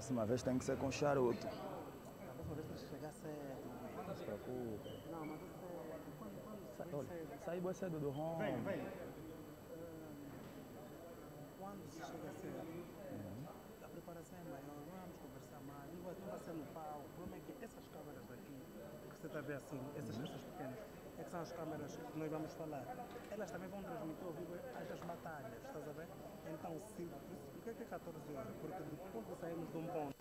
Próxima vez tem que ser com charuto. A próxima vez tens que chegar cedo. Não se preocupe. Não, mas é. Quando, quando Sa olha, cedo. saí bem cedo do home. Vem, vem. Quando se chega cedo, a preparação é maior, não vamos conversar mais, não vai, não vai ser no palco. O problema é que essas câmeras daqui, que você está a ver assim, essas, essas pequenas, é que são as câmeras que nós vamos falar. Elas também vão transmitir ao vivo as das batalhas, estás a ver? Então, se, por que é que é 14 horas? Porque depois que saímos de um ponto,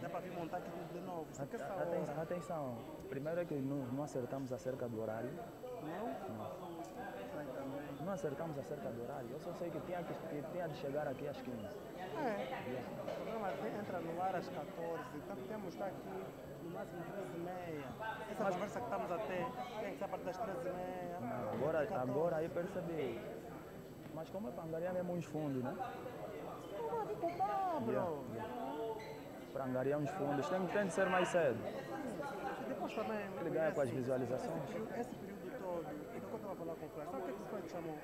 dá para vir montar aqui de novo. É essa Aten- hora. Atenção, primeiro é que não, não acertamos acerca do horário. Não? Também. Não acertamos acerca do horário. Eu só sei que tinha, que, que tinha de chegar aqui às 15. É. O programa tem- entra no ar às 14, então temos que estar aqui no máximo 13 e meia. Essa conversa que estamos a ter tem que ser a partir das 13 e meia. Não, agora, 14. agora aí percebi. Mas como é para angariar mesmo uns fundos, né? Não vir com Pablo. Yeah, Para angariar uns fundos, tem, tem de ser mais cedo. E depois também. Ele ganha com as visualizações. Esse período, esse período todo, e do que eu estava a falar com o Flávio, sabe o que, é que o Flávio chamou?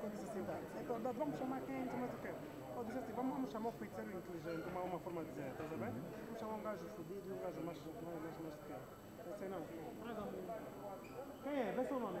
Quando disse assim, tá, então, vamos chamar quem, chamar o quê? Eu disse assim, vamos, vamos chamar o feiticeiro inteligente, uma, uma forma de dizer, estás a ver? Vamos chamar um gajo fodido e um gajo mais, mais, mais, mais quê? Eu sei não. Quem é? Vê seu nome.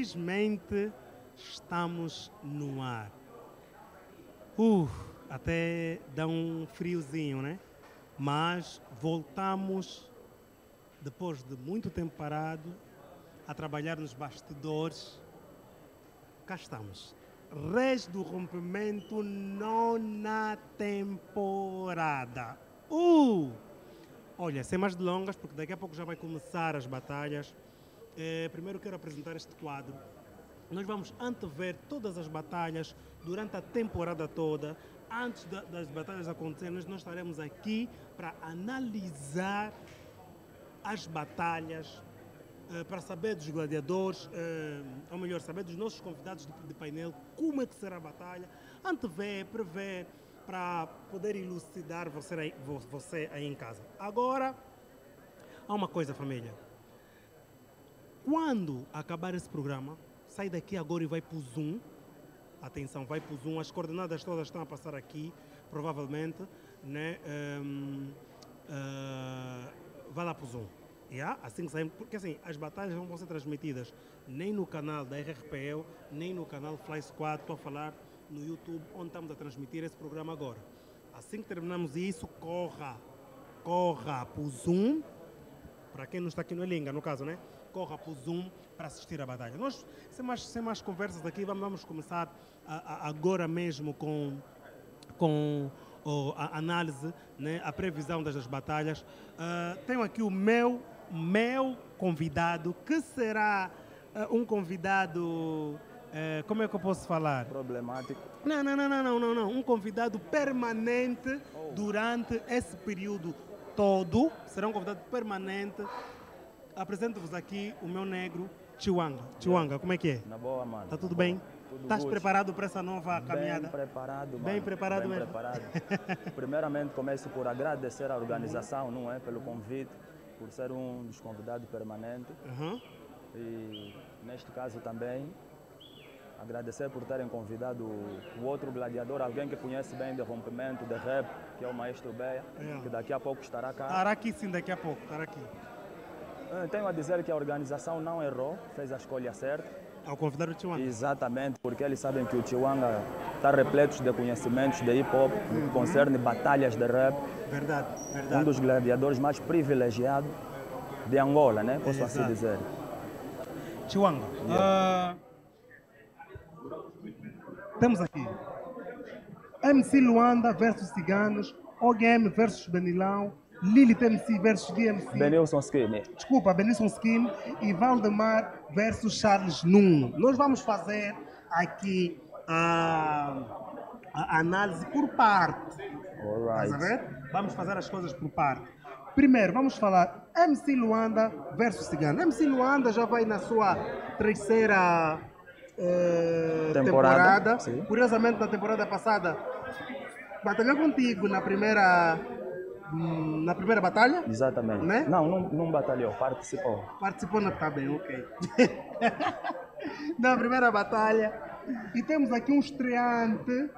Felizmente estamos no ar. Uh, até dá um friozinho, né? Mas voltamos depois de muito tempo parado a trabalhar nos bastidores. Cá estamos. Reis do rompimento nona temporada. Uh! Olha, sem mais delongas, porque daqui a pouco já vai começar as batalhas. Eh, primeiro quero apresentar este quadro. Nós vamos antever todas as batalhas durante a temporada toda. Antes da- das batalhas acontecerem, nós- nós estaremos aqui para analisar as batalhas, eh, para saber dos gladiadores, eh, ou melhor, saber dos nossos convidados de, de painel, como é que será a batalha, antever, prever, para poder elucidar você aí, vo- você aí em casa. Agora, há uma coisa, família. Quando acabar esse programa, sai daqui agora e vai para o Zoom. Atenção, vai para o Zoom. As coordenadas todas estão a passar aqui, provavelmente. Né? Ehm, eh, vai lá para o Zoom. Yeah? Assim que sair, porque assim, as batalhas não vão ser transmitidas nem no canal da RRPL, nem no canal Fly Squad. Estou a falar no YouTube, onde estamos a transmitir esse programa agora. Assim que terminamos isso, corra, corra para o Zoom para quem não está aqui no Elinga, no caso, né? Corra para o Zoom para assistir à batalha. Nós, sem mais, sem mais conversas aqui, vamos, vamos começar a- a- agora mesmo com, com a análise, né? a previsão das, das batalhas. Ah, tenho aqui o meu, meu convidado, que será ah, um convidado. eh, como é que eu posso falar? Problemático. Não, não, não, não, não, não, não. Um convidado permanente durante esse período todo. Será um convidado permanente. Apresento-vos aqui o meu negro, Chiwanga. Chiwanga, como é que é? Na boa, mano. Tá tudo bem? Tudo Estás good. preparado para essa nova caminhada? Bem preparado, mano. Bem preparado Bem mesmo. preparado. Primeiramente, começo por agradecer à organização, não é? Pelo convite, por ser um dos convidados permanentes. Aham. E, neste caso, também, agradecer por terem convidado o outro gladiador, alguém que conhece bem de rompimento, de rap, que é o Maestro Beia, É. que daqui a pouco estará cá. Estará aqui sim daqui a pouco, estará aqui. Eu Tenho a dizer que a organização não errou, fez a escolha certa. Ao convidar o Chiwanga. Exatamente, porque eles sabem que o Chiwanga está repleto de conhecimentos de hip hop, no que concerne batalhas de rap, Verdade, um verdade. dos gladiadores mais privilegiados de Angola, né? Posso assim Exato. dizer. Chiwanga. ah, temos aqui MC Luanda versus Ciganos, OGM versus Benilão, Lilith MC versus DMC. Benilson Skinny. desculpa, Benilson Skin e Valdemar versus Charles Nuno. Nós vamos fazer aqui a, a análise por parte. Alright. ver? Vamos fazer as coisas por parte. Primeiro, vamos falar MC Luanda versus Cigano. MC Luanda já vai na sua terceira eh, Temporada, temporada. Curiosamente, na temporada passada, batalhou contigo na primeira, na primeira batalha. Exatamente. Né? Não, não, não batalhou, participou. Participou na. Tá bem, ok. na primeira batalha. E temos aqui um estreante,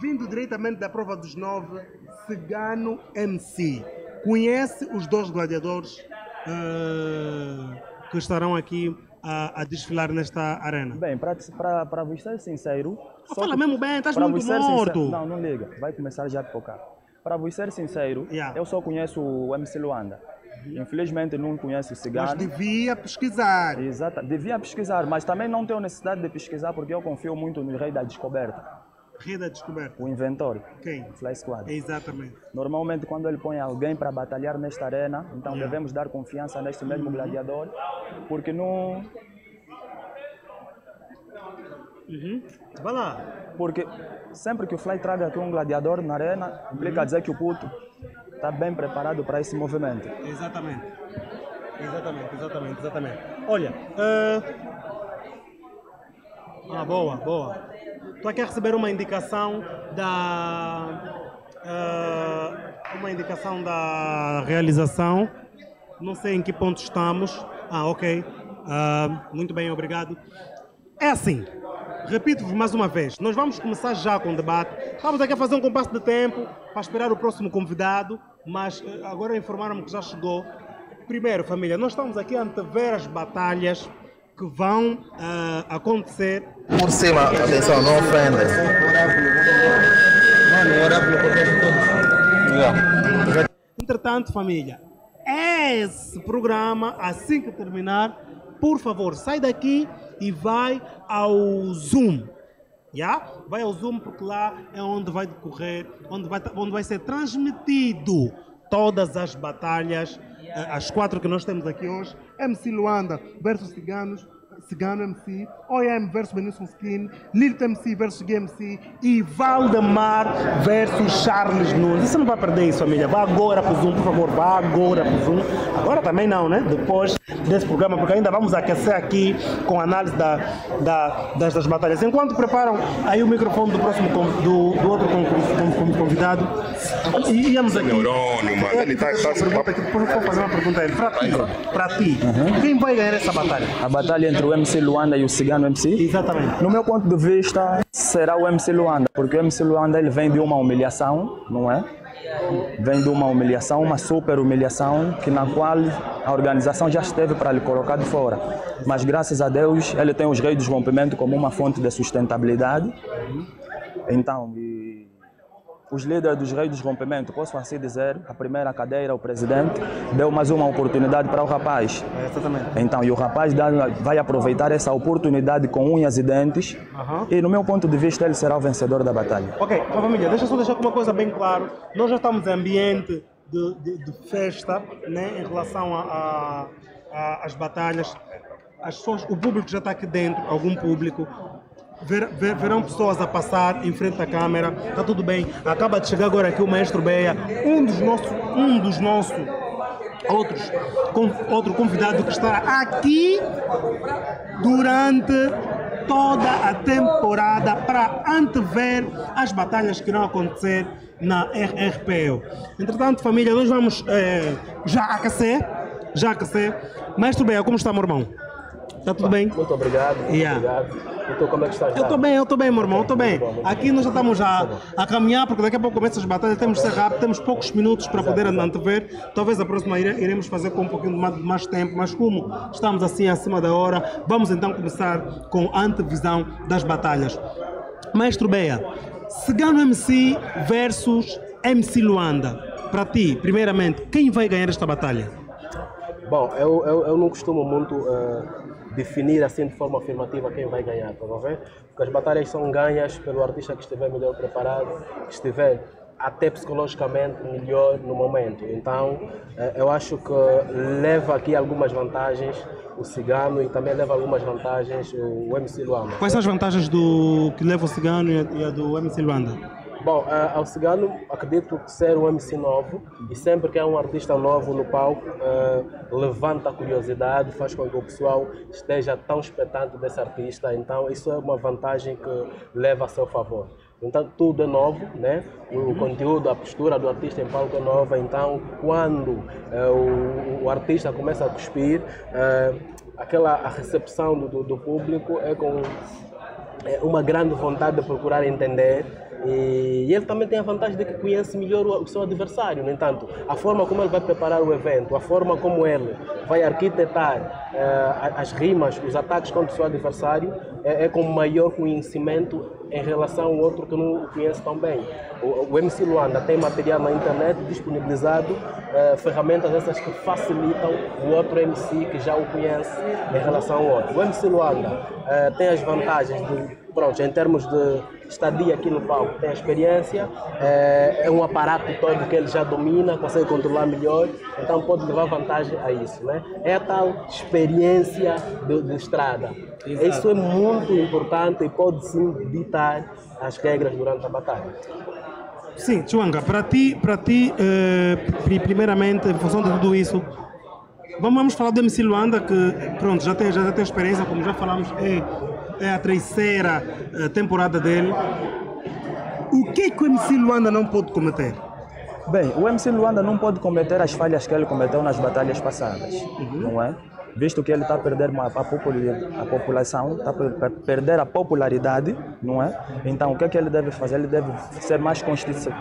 vindo diretamente da prova dos nove, Cigano MC. Conhece os dois gladiadores eh, que estarão aqui a, a desfilar nesta arena? Bem, para vos ser sincero. Ah, fala que- mesmo bem, estás muito ser sincero- morto. Não, não liga, vai começar já a focar. Para vos ser sincero, Yeah. eu só conheço o MC Luanda. Infelizmente não conheço o Mas Cigano. devia pesquisar. Exato, devia pesquisar, mas também não tenho necessidade de pesquisar porque eu confio muito no rei da descoberta, Rei da descoberta. o inventor, Quem? Fly Squad. Exatamente. Normalmente, quando ele põe alguém para batalhar nesta arena, então Yeah. devemos dar confiança neste mesmo gladiador, porque não. Uhum. Vai lá. Porque sempre que o Fly traga aqui um gladiador na arena, implica dizer que o puto está bem preparado para esse movimento. Exatamente. Exatamente, exatamente, exatamente. Olha, eh, ah, boa, boa. Estou aqui a receber uma indicação da. eh, uma indicação da realização. Não sei em que ponto estamos. Ah, ok. Ah, muito bem, obrigado. É assim, repito-vos mais uma vez, nós vamos começar já com o debate. Estamos aqui a fazer um compasso de tempo para esperar o próximo convidado, mas eh, agora informaram-me que já chegou. Primeiro, família, nós estamos aqui a antever as batalhas que vão ah, acontecer. Por cima, atenção, não ofenda. Entretanto, família, esse programa, assim que terminar, por favor, sai daqui e vai ao Zoom. Yeah? Vai ao Zoom porque lá é onde vai decorrer, onde vai, onde vai ser transmitido todas as batalhas, eh, as quatro que nós temos aqui hoje. MC Luanda versus Ciganos, Cigano MC, OM versus Benilson Skin, Lilith MC versus GMC e Valdemar versus Charles Nunes. Você não vai perder isso, família. Vá agora para o Zoom, por favor. Vá agora para o Zoom. Agora também não, né? Depois desse programa, porque ainda vamos aquecer aqui com a análise da, da, das, das batalhas. Enquanto preparam aí o microfone do próximo do, do outro con- con- con- convidado, e íamos aqui. Neurônio, mano. Ele tá, tá Pergunta aqui, depois vou fazer uma pergunta a ele. Para ti, para ti, quem vai ganhar essa batalha? A batalha entre o MC Luanda e o Cigano MC? Exatamente. No meu ponto de vista, será o MC Luanda, porque o MC Luanda ele vem de uma humilhação, não é? Vem de uma humilhação, uma super humilhação, que na qual a organização já esteve para lhe colocar de fora. Mas graças a Deus, ele tem os reis dos rompimentos como uma fonte de sustentabilidade. Então, e os líderes dos reis dos rompimentos, posso assim dizer, a primeira cadeira, o presidente, deu mais uma oportunidade para o rapaz. É, exatamente. Então, e o rapaz vai aproveitar essa oportunidade com unhas e dentes. Aham. E, no meu ponto de vista, ele será o vencedor da batalha. Ok, então, família, deixa eu só deixar uma coisa bem claro. Nós já estamos em ambiente de, de- de festa né, em relação às batalhas. As pessoas, o público já está aqui dentro, algum público. Ver- ver- verão pessoas a passar em frente à câmera, está tudo bem. Acaba de chegar agora aqui o Maestro Beia, um dos nossos, um dos nossos outros, com, outro convidado que estará aqui durante toda a temporada para antever as batalhas que irão acontecer na RRPL. Entretanto, família, nós vamos eh, já aquecer, já aquecer. Mestre Beia, como está, meu irmão? Está tudo bem? Muito obrigado. Muito Yeah. obrigado. Então, como é que estás? Eu estou bem, eu estou bem, meu irmão, estou bem. Muito bom, Aqui nós já estamos a, a caminhar, porque daqui a pouco começam as batalhas, temos de ser rápido, temos poucos minutos para poder antever. Talvez a próxima ire- iremos fazer com um pouquinho mais, mais tempo, mas como estamos assim acima da hora, vamos então começar com a antevisão das batalhas. Maestro Beia, Cigano MC versus MC Luanda. Para ti, primeiramente, quem vai ganhar esta batalha? Bom, eu, eu, eu não costumo muito eh, definir assim de forma afirmativa quem vai ganhar, tá a ver? Porque as batalhas são ganhas pelo artista que estiver melhor preparado, que estiver até psicologicamente melhor no momento. Então, eh, eu acho que leva aqui algumas vantagens o Cigano e também leva algumas vantagens o MC Luanda. Quais são as vantagens do que leva o Cigano e a, do MC Luanda? Bom, eh, ao Cigano acredito que ser um MC novo e sempre que há um artista novo no palco eh, levanta a curiosidade, faz com que o pessoal esteja tão expectante desse artista, então isso é uma vantagem que leva a seu favor. Então tudo é novo, né? O, o conteúdo, a postura do artista em palco é nova, então quando eh, o, o artista começa a cuspir, eh, aquela a recepção do, do- do público é com é uma grande vontade de procurar entender e ele também tem a vantagem de que conhece melhor o seu adversário. No entanto, a forma como ele vai preparar o evento, a forma como ele vai arquitetar eh, as rimas, os ataques contra o seu adversário, é, é com maior conhecimento em relação ao outro que não o conhece tão bem. O, o MC Luanda tem material na internet disponibilizado, eh, ferramentas essas que facilitam o outro MC que já o conhece em relação ao outro. O MC Luanda eh, tem as vantagens de, pronto, em termos de estadia aqui no palco, tem a experiência, eh, é um aparato todo que ele já domina, consegue controlar melhor, então pode levar vantagem a isso. Né? É a tal experiência de, de estrada. Isso é muito importante e pode sim ditar as regras durante a batalha. Sim, Chuanga, para ti, para ti eh, pri- primeiramente, em função de tudo isso, vamos, falar do MC Luanda, que pronto, já tem, já tem experiência, como já falamos, é, é a terceira eh, temporada dele. O que é que o MC Luanda não pode cometer? Bem, o MC Luanda não pode cometer as falhas que ele cometeu nas batalhas passadas, não é? Visto que ele está a perder a, a população, está a per- per- perder a popularidade, não é? Então, o que é que ele deve fazer? Ele deve ser mais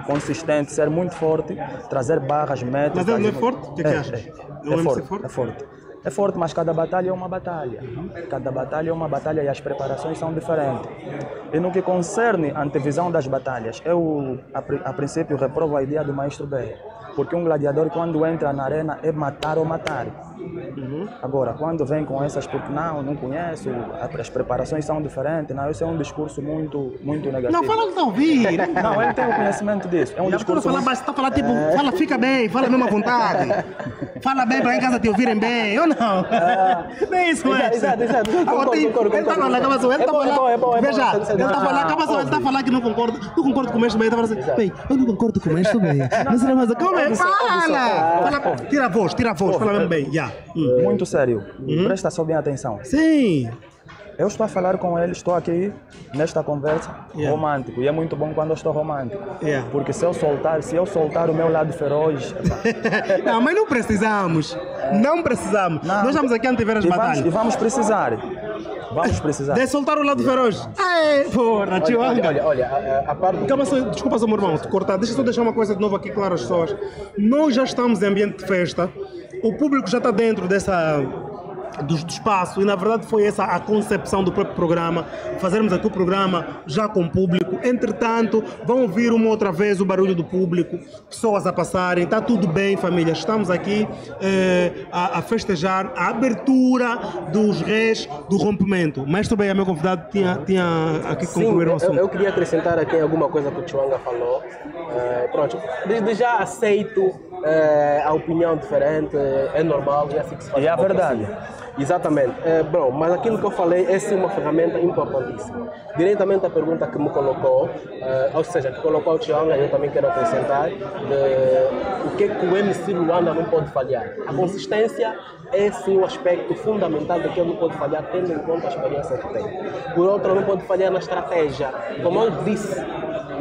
consistente, ser muito forte, trazer barras, metas. Mas ele não é forte? O que é que É, achas? É, É é forte? é forte. É forte, mas cada batalha é uma batalha. Cada batalha é uma batalha e as preparações são diferentes. E no que concerne a antevisão das batalhas, eu, a, a princípio, reprovo a ideia do Maestro B. Porque um gladiador, quando entra na arena, é matar ou matar. Agora, quando vem com essas, porque não, não conheço, as preparações são diferentes, não, esse é um discurso muito, muito negativo. Não, fala que está a ouvir. Não, ele tem o conhecimento disso. É um Não, discurso fala, muito... mas está a falar tipo, fala, fica bem, fala mesmo à vontade. Fala bem para em casa te ouvirem bem, ou não? Não é isso, é. exato, exato. Ah, Concordo, concordo, Ele está concordo. falando, acaba ele É está é é é falando. bom. Veja, ele está Ah, falando, acaba só, ele está a falar que não concorda. Tu concordas com o mestre bem, está falando assim, bem, eu não concordo com o mestre bem. Mas ele mas como é? Fala! Fala, Tira a voz, tira a voz, fala mesmo bem, já. Hum. Muito sério. Presta só bem atenção. Sim. Eu estou a falar com ele, estou aqui nesta conversa Yeah. romântico. E é muito bom quando eu estou romântico. Yeah. Porque se eu soltar, se eu soltar o meu lado feroz, Não, mas não precisamos. Não precisamos. Não. Nós estamos aqui a antever as e, vamos, batalhas. e vamos precisar. Vamos precisar. De soltar o lado feroz. Ai, porra, tio Olha, olha, olha, a, a, a parte Calma só, desculpa só, meu irmão, te cortar. Deixa eu só deixar uma coisa de novo aqui claro às pessoas. Nós já estamos em ambiente de festa, o público já está dentro dessa. Do, do espaço. E na verdade foi essa a concepção do próprio programa. Fazermos aqui o programa já com público. Entretanto vão ouvir uma outra vez o barulho do público pessoas a passarem. Está tudo bem família? Estamos aqui eh, a, a festejar a abertura dos reis do rompimento. Mestre bem meu convidado tinha, tinha aqui que concluir o eu, assunto. eu queria acrescentar aqui alguma coisa que o Chuanga falou. Eh, pronto, desde já aceito eh, a opinião diferente, é normal e é assim que se faz. E é a verdade. Exatamente. Eh, bom, mas aquilo que eu falei é sim uma ferramenta importantíssima. Diretamente a pergunta que me colocou, eh, ou seja, que colocou o Chuanga, eu também quero acrescentar, de o que, é que o MC Luanda não pode falhar. A consistência é sim um aspecto fundamental de que ele não pode falhar, tendo em conta a experiência que tem. Por outro, não pode falhar na estratégia. Como eu disse,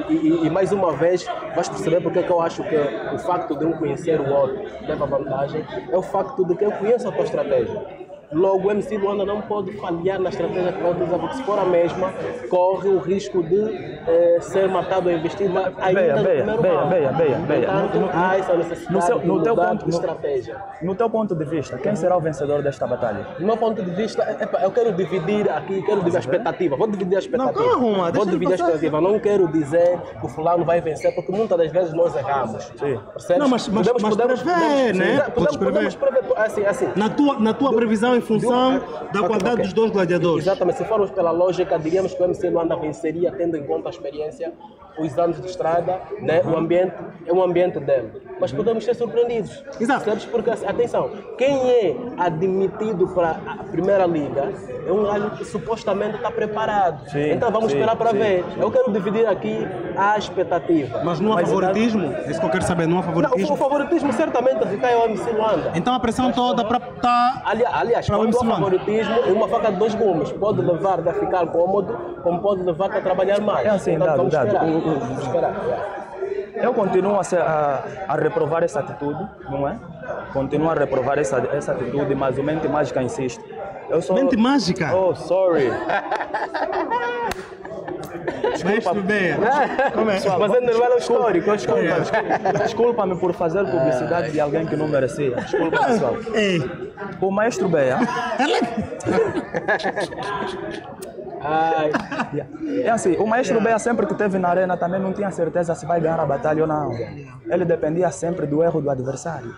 e, e- mais uma vez, vais perceber porque é que eu acho que o facto de um conhecer o outro leva vantagem, é o facto de que eu conheço a tua estratégia. Logo, o MC Luanda não pode falhar na estratégia que vai utilizar, porque se for a mesma, corre o risco de eh, ser matado ou investido ainda Beia, no beia, primeiro beia, round. beia, beia, beia. Portanto, No- no- há essa necessidade no seu- de no teu mudar ponto- de no- estratégia. No teu ponto de vista, quem será o vencedor desta batalha? Do meu ponto de vista, epa, eu quero dividir aqui, quero dividir a expectativa. Vou dividir a expectativa. Não, calma, Vou deixa dividir a expectativa. Não quero dizer que o fulano vai vencer, porque muitas das vezes nós erramos. Sim. Percebes? Não, mas- mas- mas prever, né? Podemos, podemos prever. Assim, assim. Na tua, na tua previsão em função da qualidade ok. dos dois gladiadores. Exatamente, se formos pela lógica, diríamos que o MC Luanda venceria, tendo em conta a experiência, os anos de estrada, né? o ambiente é um ambiente dele. Mas podemos ser surpreendidos. Exato. Percebes? Porque, atenção, quem é admitido para a Primeira Liga é um gajo que supostamente está preparado. Sim, então vamos sim, esperar para sim, ver. Eu quero dividir aqui a expectativa. Mas não há Mas, favoritismo? É isso que eu quero saber, não há Não, o favoritismo? favoritismo certamente recai ao MC Luanda. Então a pressão toda para estar. Ali- Aliás, Para o quando MC Luanda. favoritismo, é uma faca de dois gumes. Pode levar-te a ficar cômodo, como pode levar-te a trabalhar mais. É assim, Então, dado, vamos dado. esperar. O- o- Vamos esperar. Eu continuo a, ser- a- a reprovar essa atitude, não é? Continuo a reprovar essa, essa atitude, mas o Mente Mágica insiste. Eu sou... Mente mágica. Oh, sorry. Mestre Beia. Como é? Mas é normal, é histórico, é o histórico. Desculpa, desculpa-me por fazer publicidade de alguém que não merecia. Desculpa, pessoal. Ei, O maestro Beia, Ai, é assim, o maestro Beia sempre que esteve na arena também não tinha certeza se vai ganhar a batalha ou não. Ele dependia sempre do erro do adversário.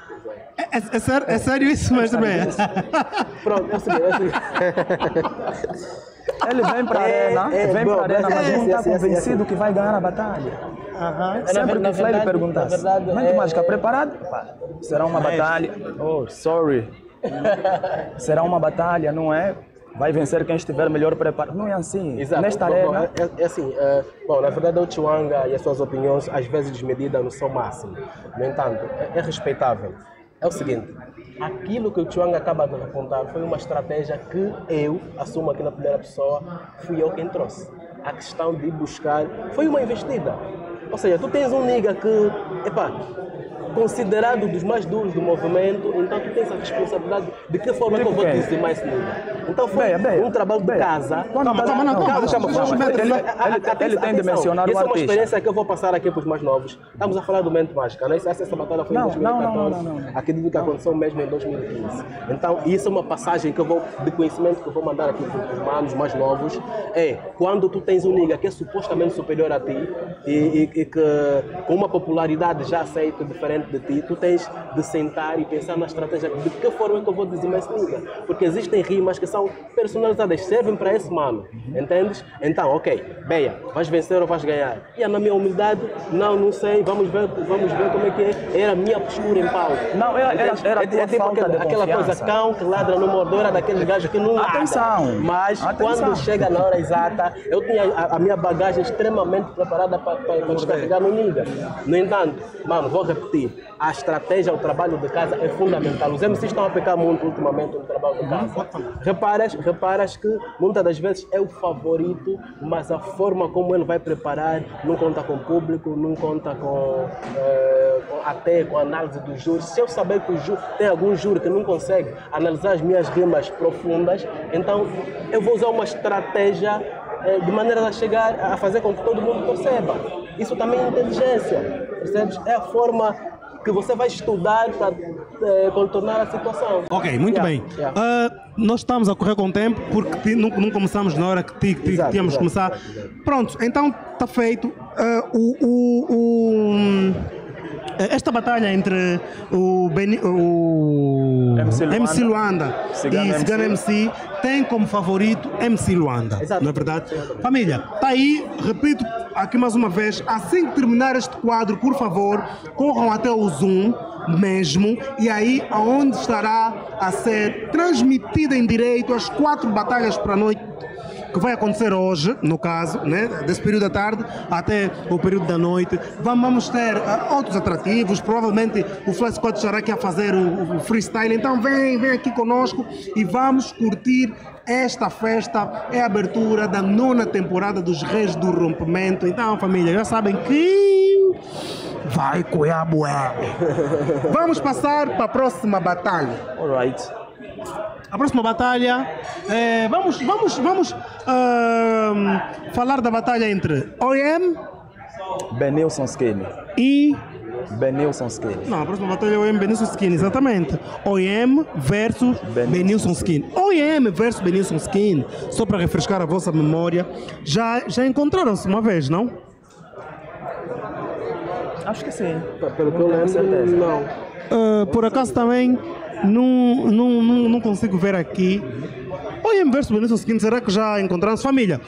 é, é- é sério, é sério isso, Mestre Beia? pronto, é o seguinte, é o seguinte. Ele vem para a É, arena, é, vem bro, para a arena, é, mas é, não é, está é, é, é, convencido é. que vai ganhar a batalha. Aham. Sempre na que o perguntasse, verdade, Mente é- Mágica, preparado? Será uma batalha. Oh, sorry. Será uma batalha, não é? Vai vencer quem estiver melhor preparado. Não é assim. Exato. Nesta Bom, arena, é, é- é assim, é, bom, na verdade o Chuanga e as suas opiniões às vezes desmedidas no seu máximo. No entanto, é, é respeitável. É o seguinte, aquilo que o Chuanga acaba de apontar foi uma estratégia que eu, assumo aqui na primeira pessoa, fui eu quem trouxe. A questão de buscar, foi uma investida. Ou seja, tu tens um nigga que, epá, considerado dos mais duros do movimento, então tu tens a responsabilidade de que forma que eu vou quem? dizimar esse nível. Então foi um trabalho de casa. Quando Calma, calma, não, calma, deixa- calma, deixa- calma. ele- ele- tem de mencionar o Isso é uma artista. experiência que eu vou passar aqui para os mais novos. Estamos a falar do Mente Mágica, né? Essa, essa batalha foi em Não, 2014. não, não, não, não, não. Acredito que aconteceu mesmo em 2015. Então, isso é uma passagem que eu vou, de conhecimento que eu vou mandar aqui para os manos mais novos. É, quando tu tens um nigga que é supostamente superior a ti e, e- e que com uma popularidade já aceita diferente de ti, tu tens de sentar e pensar na estratégia de que forma é que eu vou dizimar esse nigga. Porque existem rimas que são personalizadas, servem para esse mano. Entendes? Então, ok, Beia, vais vencer ou vais ganhar? E na minha humildade, não, não sei, vamos ver, vamos ver como é que é. Era a minha postura em palco. Não, era- era- era a é, é tipo aquela, aquela coisa, cão que ladra no mordor, era daqueles gajos que não ladra. Atenção, Mas atenção. quando chega na hora exata, eu tinha a, a minha bagagem extremamente preparada para, descarregar no Niga. No entanto, mano, vou repetir, a estratégia, o trabalho de casa é fundamental. Os MCs estão a pecar muito ultimamente no trabalho de casa. Reparas, reparas que muitas das vezes é o favorito, mas a forma como ele vai preparar não conta com o público, não conta com, eh, com- até com a análise dos juros. Se eu saber que o ju- tem algum júri que não consegue analisar as minhas rimas profundas, então eu vou usar uma estratégia eh, de maneira a chegar a fazer com que todo mundo perceba. Isso também é inteligência, percebes? É a forma que você vai estudar para eh, contornar a situação. Ok, muito Yeah, bem. yeah. Ah, nós estamos a correr com o tempo porque ti- não, não começamos na hora que, ti- que Exato, tínhamos exato, começar. exato. Pronto, então está feito. Ah, o, o- o- esta batalha entre o, Beni, o MC Luanda, MC Luanda e Cigano MC. MC tem como favorito MC Luanda. Exato. Não é verdade? Família, está aí, repito aqui mais uma vez, assim que terminar este quadro, por favor, corram até o Zoom mesmo e aí aonde estará a ser transmitida em direito as quatro batalhas para a noite que vai acontecer hoje, no caso, né, desse período da tarde até o período da noite. Vamos ter ah, outros atrativos, provavelmente o Flash Squad estará aqui a fazer o, o freestyle, então vem, vem aqui conosco e vamos curtir esta festa, é a abertura da nona temporada dos Reis do Rompimento. Então, família, já sabem que vai bué. Vamos passar para a próxima batalha. Alright. A próxima batalha, eh, vamos, vamos, vamos ahm, falar da batalha entre OEM Benilson Skinny. e. Benilson Skinny. Não, a próxima batalha é OEM Benilson Skin, exatamente. OEM versus Benilson Benilson Skin. OEM versus Benilson Skin, só para refrescar a vossa memória, já, já encontraram-se uma vez, não? Acho que sim. Pelo que eu lembro, certeza. não. Ah, por acaso também não, não, não, não consigo ver aqui. OEM versus Benilson Skin, será que já encontraram-se? Família,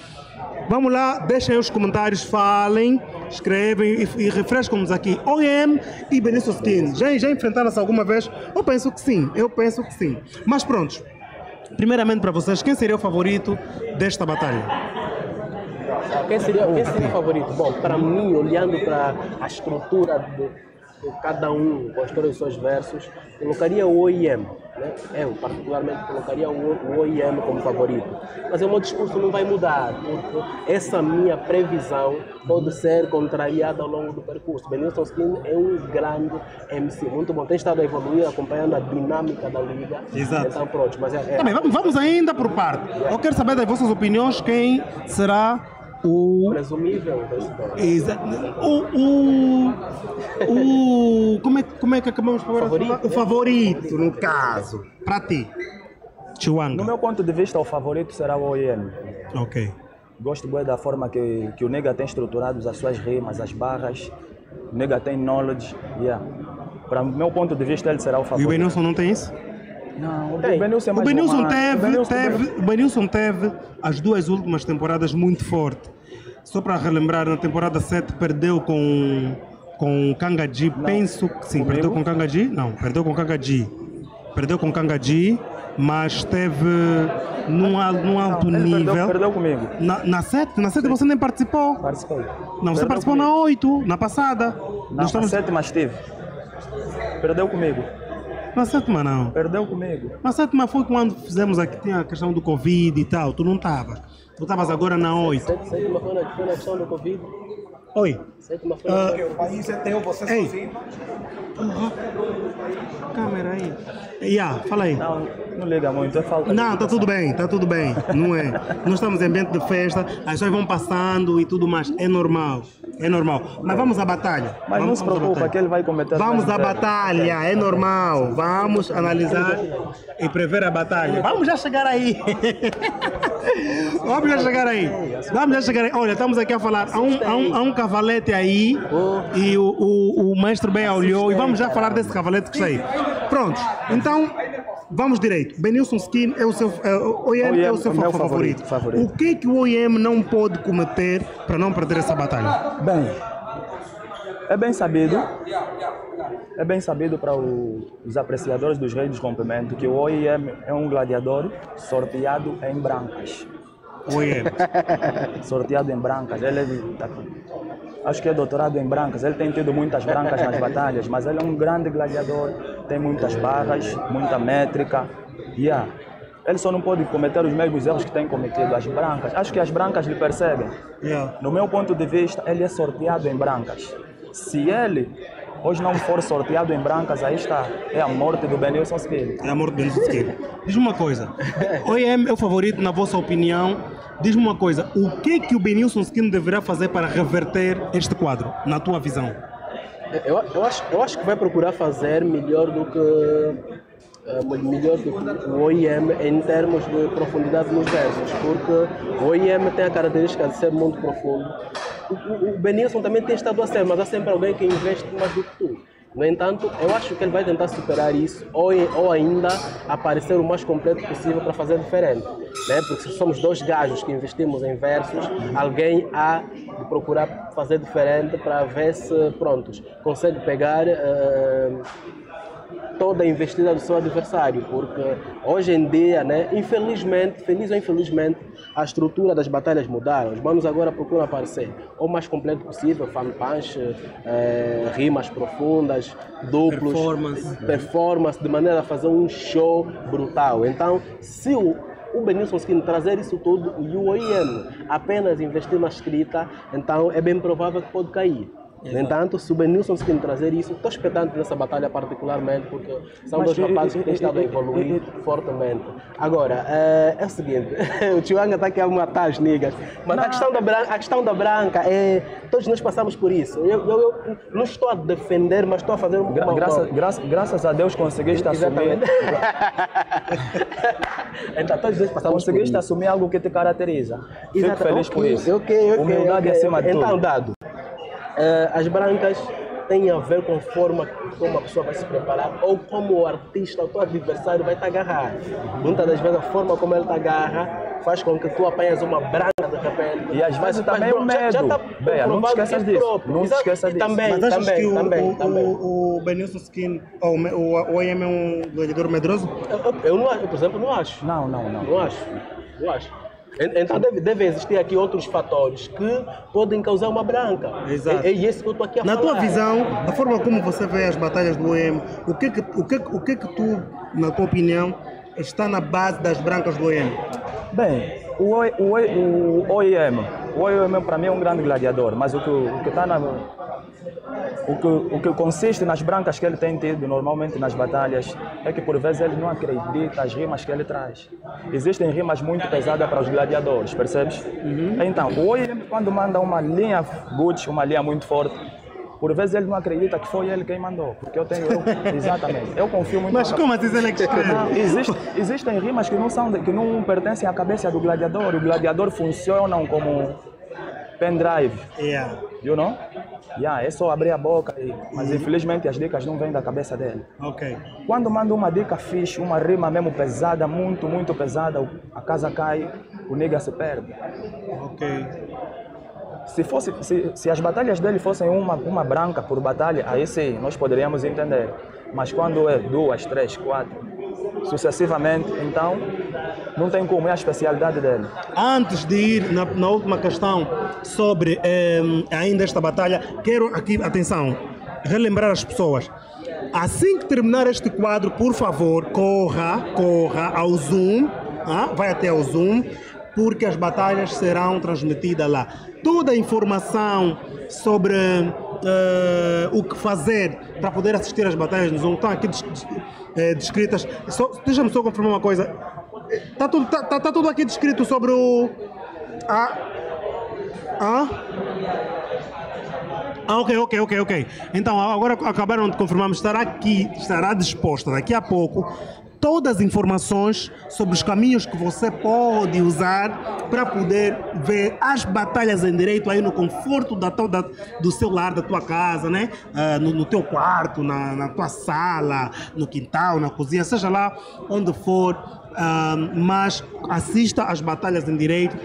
vamos lá, deixem os comentários, falem, escrevem e, e refrescam-nos aqui. OEM e Benilson Skin, já, já enfrentaram-se alguma vez? Eu penso que sim, eu penso que sim. Mas pronto, primeiramente para vocês, quem seria o favorito desta batalha? Quem seria, quem seria o favorito? Bom, para mim, olhando para a estrutura de cada um, com a história dos seus versos, colocaria o OIM. Né? Eu, particularmente, colocaria o, OIM como favorito. Mas o meu discurso não vai mudar, porque essa minha previsão pode ser contrariada ao longo do percurso. Benilson Skin é um grande MC, muito bom. Tem estado a evoluir, acompanhando a dinâmica da liga. Exato. Então, pronto, mas é, é, vamos, vamos ainda por parte. Eu quero saber das vossas opiniões quem será o presumível vencedor. Exa o, o, o como, é, como é que acabamos de falar? Favorito, O favorito, no caso. Para ti. No Chihuanga. meu ponto de vista, o favorito será o OEM. Ok. Gosto bem da forma que, que o Nega tem estruturado as suas rimas, as barras. O Nega tem knowledge. Yeah. Para o meu ponto de vista, ele será o E o favorito. Benilson não tem isso? Não, o Tem. Benilson é O Benilson teve, O Benilson- teve, o Benilson teve as duas últimas temporadas muito forte. Só para relembrar, na temporada 7 perdeu com com Kangaji, penso que sim, Comigo? perdeu com Kangaji? Não, perdeu com Kangaji. Perdeu com Kangaji, mas esteve num, num alto Ele nível. Perdeu, perdeu comigo. Na, na 7, na 7 você nem participou. Participei. Não, você Perdeu participou comigo. na 8, na passada. Não, Nós estamos... na sétima esteve. Perdeu comigo. Na sétima não. Perdeu comigo. Na sétima foi quando fizemos aqui, tinha a questão do Covid e tal. Tu não estavas. Tu estavas agora na 8. Sétima foi na, foi na questão do Covid. Oi. Sétima foi Ah, O país é teu, você Ei. sozinho. Câmera aí. Yeah, fala aí. Não, não liga muito, é falta Não, tá tudo bem, tá tudo bem. Não é? Nós estamos em ambiente de festa, as pessoas vão passando e tudo mais. É normal. É normal. Mas vamos à batalha. Mas não vamos, se à preocupa batalha. que ele vai cometer... os Vamos à batalha, é normal. Vamos analisar e prever a batalha. Vamos já chegar aí. Vamos já chegar aí. Vamos já chegar aí. Olha, estamos aqui a falar. Há um, há um, há um cavalete aí e o, o, o mestre bem olhou e vamos já falar desse cavalete que está aí. Pronto, então vamos direito. Benilson Skin é o seu, é, o OEM é o seu é meu favorito. favorito. O que é que o OEM não pode cometer para não perder essa batalha? Bem, é bem sabido, é bem sabido para o- os apreciadores dos reis dos rompimentos que o OIM é um gladiador sorteado em brancas. OEM. Sorteado em brancas. Ele é de- acho que é doutorado em brancas. Ele tem tido muitas brancas nas batalhas, mas ele é um grande gladiador, tem muitas barras, muita métrica. Yeah. Ele só não pode cometer os mesmos erros que tem cometido as brancas. Acho que as brancas lhe percebem. Yeah. No meu ponto de vista, ele é sorteado em brancas. Se ele hoje não for sorteado em brancas, aí está. É a morte do Benilson Skill. É amor de Benilson Skin. Diz-me uma coisa. OEM é o favorito, na vossa opinião. Diz-me uma coisa. O que é que o Benilson Skin deverá fazer para reverter este quadro, na tua visão? Eu, eu, acho, eu acho que vai procurar fazer melhor do que eh, melhor do que o OIM em termos de profundidade nos versos, porque o OIM tem a característica de ser muito profundo. O, o, o Benilson também tem estado a ser, mas há sempre alguém que investe mais do que tu. No entanto, eu acho que ele vai tentar superar isso ou, ou ainda aparecer o mais completo possível para fazer diferente. Né? Porque se somos dois gajos que investimos em versos, alguém há de procurar fazer diferente para ver se, prontos, consegue pegar eh, toda a investida do seu adversário, porque hoje em dia, né, infelizmente, feliz ou infelizmente, a estrutura das batalhas mudaram. Os manos agora procuram aparecer o mais completo possível, fan punch, eh, rimas profundas, duplos, Performance. performance, de maneira a fazer um show brutal. Então, se o o Benilson Skin trazer isso tudo e o OIM apenas investir na escrita, então é bem provável que pode cair. No entanto, se o Benilson Skin trazer isso, estou expectante nessa batalha particularmente, porque são Mas dois rapazes que têm estado a evoluir fortemente. Agora, é, é o seguinte, o Chiwanga está aqui a matar as niggas, mas a questão, da branca, a questão da branca é, todos nós passamos por isso. Eu, eu- eu não estou a defender, mas estou a fazer uma... Gra uma- graças, graças, a Deus conseguiste assumir, Exatamente. então, todos nós passamos por conseguiste isso. assumir algo que te caracteriza. Fico Exato. feliz por Ok, isso. ok, ok, Humildade ok, acima ok. de Então, tudo. dado. Eh, as brancas têm a ver com a forma como a pessoa vai se preparar ou como o artista, o teu adversário vai te agarrar. Muitas das vezes a forma como ele te agarra faz com que tu apanhas uma branca de repente. E às vezes Mas- também mas, o já- já medo. tá não te esqueças que é disso. próprio. Não te esqueças E disso. Também, Mas achas também, que o, também, o, também. o, o Benilson Skin, ou o, o OEM é um gladiador medroso? Eu, eu- eu não, eu, por exemplo, não acho. Não, não, não. Não acho. Não acho. En- Então deve, deve existir aqui outros fatores que podem causar uma branca. Exato. É, é esse que eu estou aqui a Na falar. tua visão, a forma como você vê as batalhas do OEM, o que que, o que, o que, é que tu, na tua opinião, está na base das brancas do OEM? Bem, o, O- o, o OIM, o OIM para mim é um grande gladiador, mas o que o que está na o que, o que consiste nas brancas que ele tem tido normalmente nas batalhas é que por vezes ele não acredita as rimas que ele traz. Existem rimas muito pesadas para os gladiadores, percebes? Então, o OIM quando manda uma linha good, uma linha muito forte, por vezes ele não acredita que foi ele quem mandou, porque eu tenho, eu- exatamente, eu confio muito Mas na- como assim ele é que escreve? existe- existem rimas que não, são, de- que não pertencem à cabeça do gladiador. O gladiador funciona como pendrive, Yeah. you know? Yeah, é só abrir a boca, e, mas infelizmente as dicas não vêm da cabeça dele. Ok. Quando manda uma dica fixe, uma rima mesmo pesada, muito, muito pesada, a casa cai, o nigga se perde. Ok. Se, fosse, se, se as batalhas dele fossem uma, uma branca por batalha, aí sim, nós poderíamos entender. Mas quando é duas, três, quatro, sucessivamente, então não tem como, é a especialidade dele. Antes de ir na, na última questão sobre em, ainda esta batalha, quero aqui, atenção, relembrar as pessoas. Assim que terminar este quadro, por favor, corra, corra ao Zoom, ah, vai até ao Zoom, porque as batalhas serão transmitidas lá. Toda a informação sobre eh, o que fazer para poder assistir às batalhas no Zoom estão aqui eh, descritas. Deixa-me só confirmar uma coisa. Está tudo, tá, tá- tá tudo aqui descrito sobre o. A, ah? Ah, ok, ok, ok, ok. Então, agora acabaram de confirmar, estará aqui, estará disposta daqui a pouco todas as informações sobre os caminhos que você pode usar para poder ver as batalhas em direito aí no conforto da, da- do seu lar, da tua casa, né? Ah, no, no teu quarto, na, na tua sala, no quintal, na cozinha, seja lá onde for. Mas assista às batalhas em direito.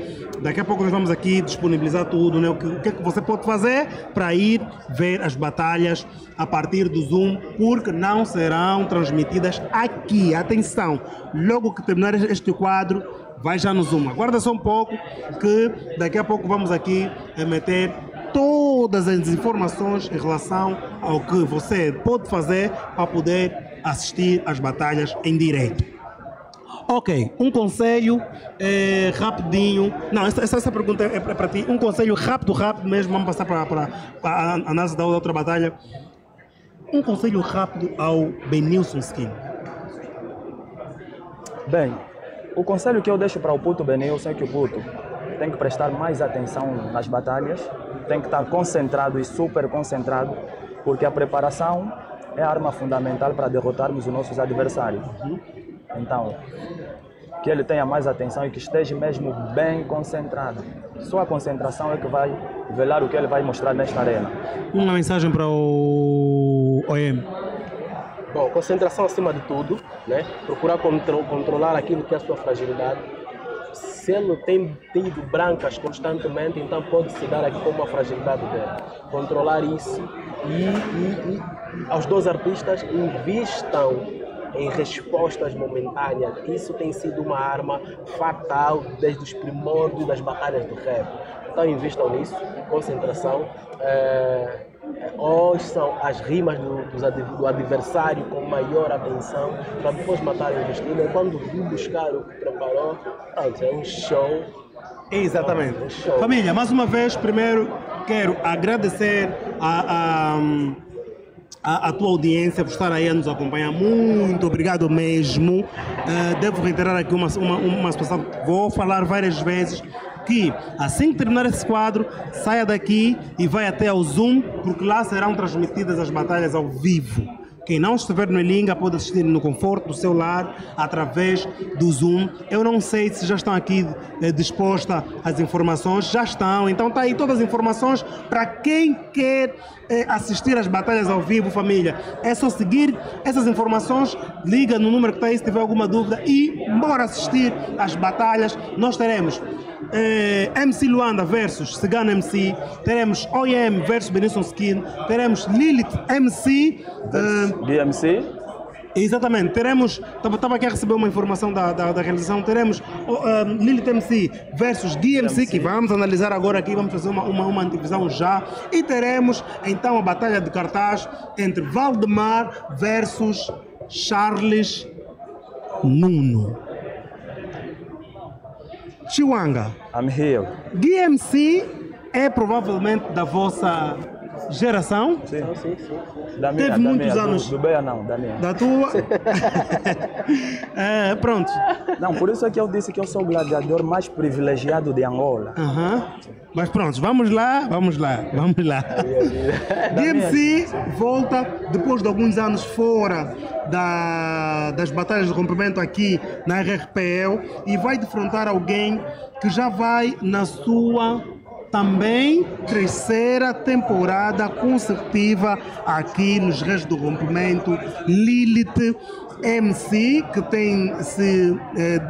Daqui a pouco nós vamos aqui disponibilizar tudo, né? O que, o que é que você pode fazer para ir ver as batalhas a partir do Zoom, porque não serão transmitidas aqui. Atenção, logo que terminar este quadro, vai já no Zoom. Aguarda só um pouco, que daqui a pouco vamos aqui meter todas as informações em relação ao que você pode fazer para poder assistir às batalhas em direito. Ok, um conselho eh, rapidinho. Não, essa, essa, pergunta é para ti. Um conselho rápido, rápido mesmo. Vamos passar para, a análise da outra batalha. Um conselho rápido ao Benilson Skin. Bem, o conselho que eu deixo para o puto Benilson é que o puto tem que prestar mais atenção nas batalhas, tem que estar concentrado e super concentrado, porque a preparação é a arma fundamental para derrotarmos os nossos adversários. Então, que ele tenha mais atenção e que esteja mesmo bem concentrado. Só a concentração é que vai velar o que ele vai mostrar nesta arena. Uma mensagem para o OM. Bom, concentração acima de tudo, né? Procurar contro- controlar aquilo que é a sua fragilidade. Se ele tem tido brancas constantemente, então pode se dar aqui como uma fragilidade dele. Controlar isso e, e- e aos dois artistas invistam em respostas momentâneas. Isso tem sido uma arma fatal desde os primórdios das batalhas do rap. Então invistam nisso, concentração. É, Hoje são as rimas do, do adversário com maior atenção para depois matarem o destino. E quando vir buscar o que preparou, pronto, é um show. Exatamente. Um show. Família, mais uma vez, primeiro quero agradecer a, a, a, a tua audiência por estar aí a nos acompanhar. Muito obrigado mesmo. Eh, devo reiterar aqui uma, uma, uma situação que vou falar várias vezes. Que assim que terminar esse quadro, saia daqui e vai até ao Zoom, porque lá serão transmitidas as batalhas ao vivo. Quem não estiver no Elinga pode assistir no conforto do seu lar através do Zoom. Eu não sei se já estão aqui eh, dispostas as informações. Já estão. Então tá aí todas as informações para quem quer eh, assistir às batalhas ao vivo, família. É só seguir essas informações, liga no número que está aí se tiver alguma dúvida e bora assistir às batalhas. Nós teremos eh, MC Luanda versus Cigano MC, teremos OEM versus Benison Skin, teremos Lilith MC. eh, DMC, Exatamente, teremos. Estava aqui a receber uma informação da, da, da realização. Teremos um, Lilith MC versus DMC, que vamos analisar agora aqui. Vamos fazer uma, uma, uma antevisão já. E teremos então a batalha de cartaz entre Valdemar versus Charles Nuno. Chiwanga, I'm here. DMC é provavelmente da vossa geração. Sim. Sim, sim, sim. Da minha, Teve da muitos minha, anos. Do, do Beia não, da minha. Da tua. é, pronto. Não, por isso é que eu disse que eu sou o gladiador mais privilegiado de Angola. Aham. Mas pronto, vamos lá, vamos lá, vamos lá. DMC volta depois de alguns anos fora da- das batalhas de rompimento aqui na RRPL e vai defrontar alguém que já vai na sua também terceira temporada consecutiva aqui nos Reis do Rompimento, Lilith MC, que tem se eh,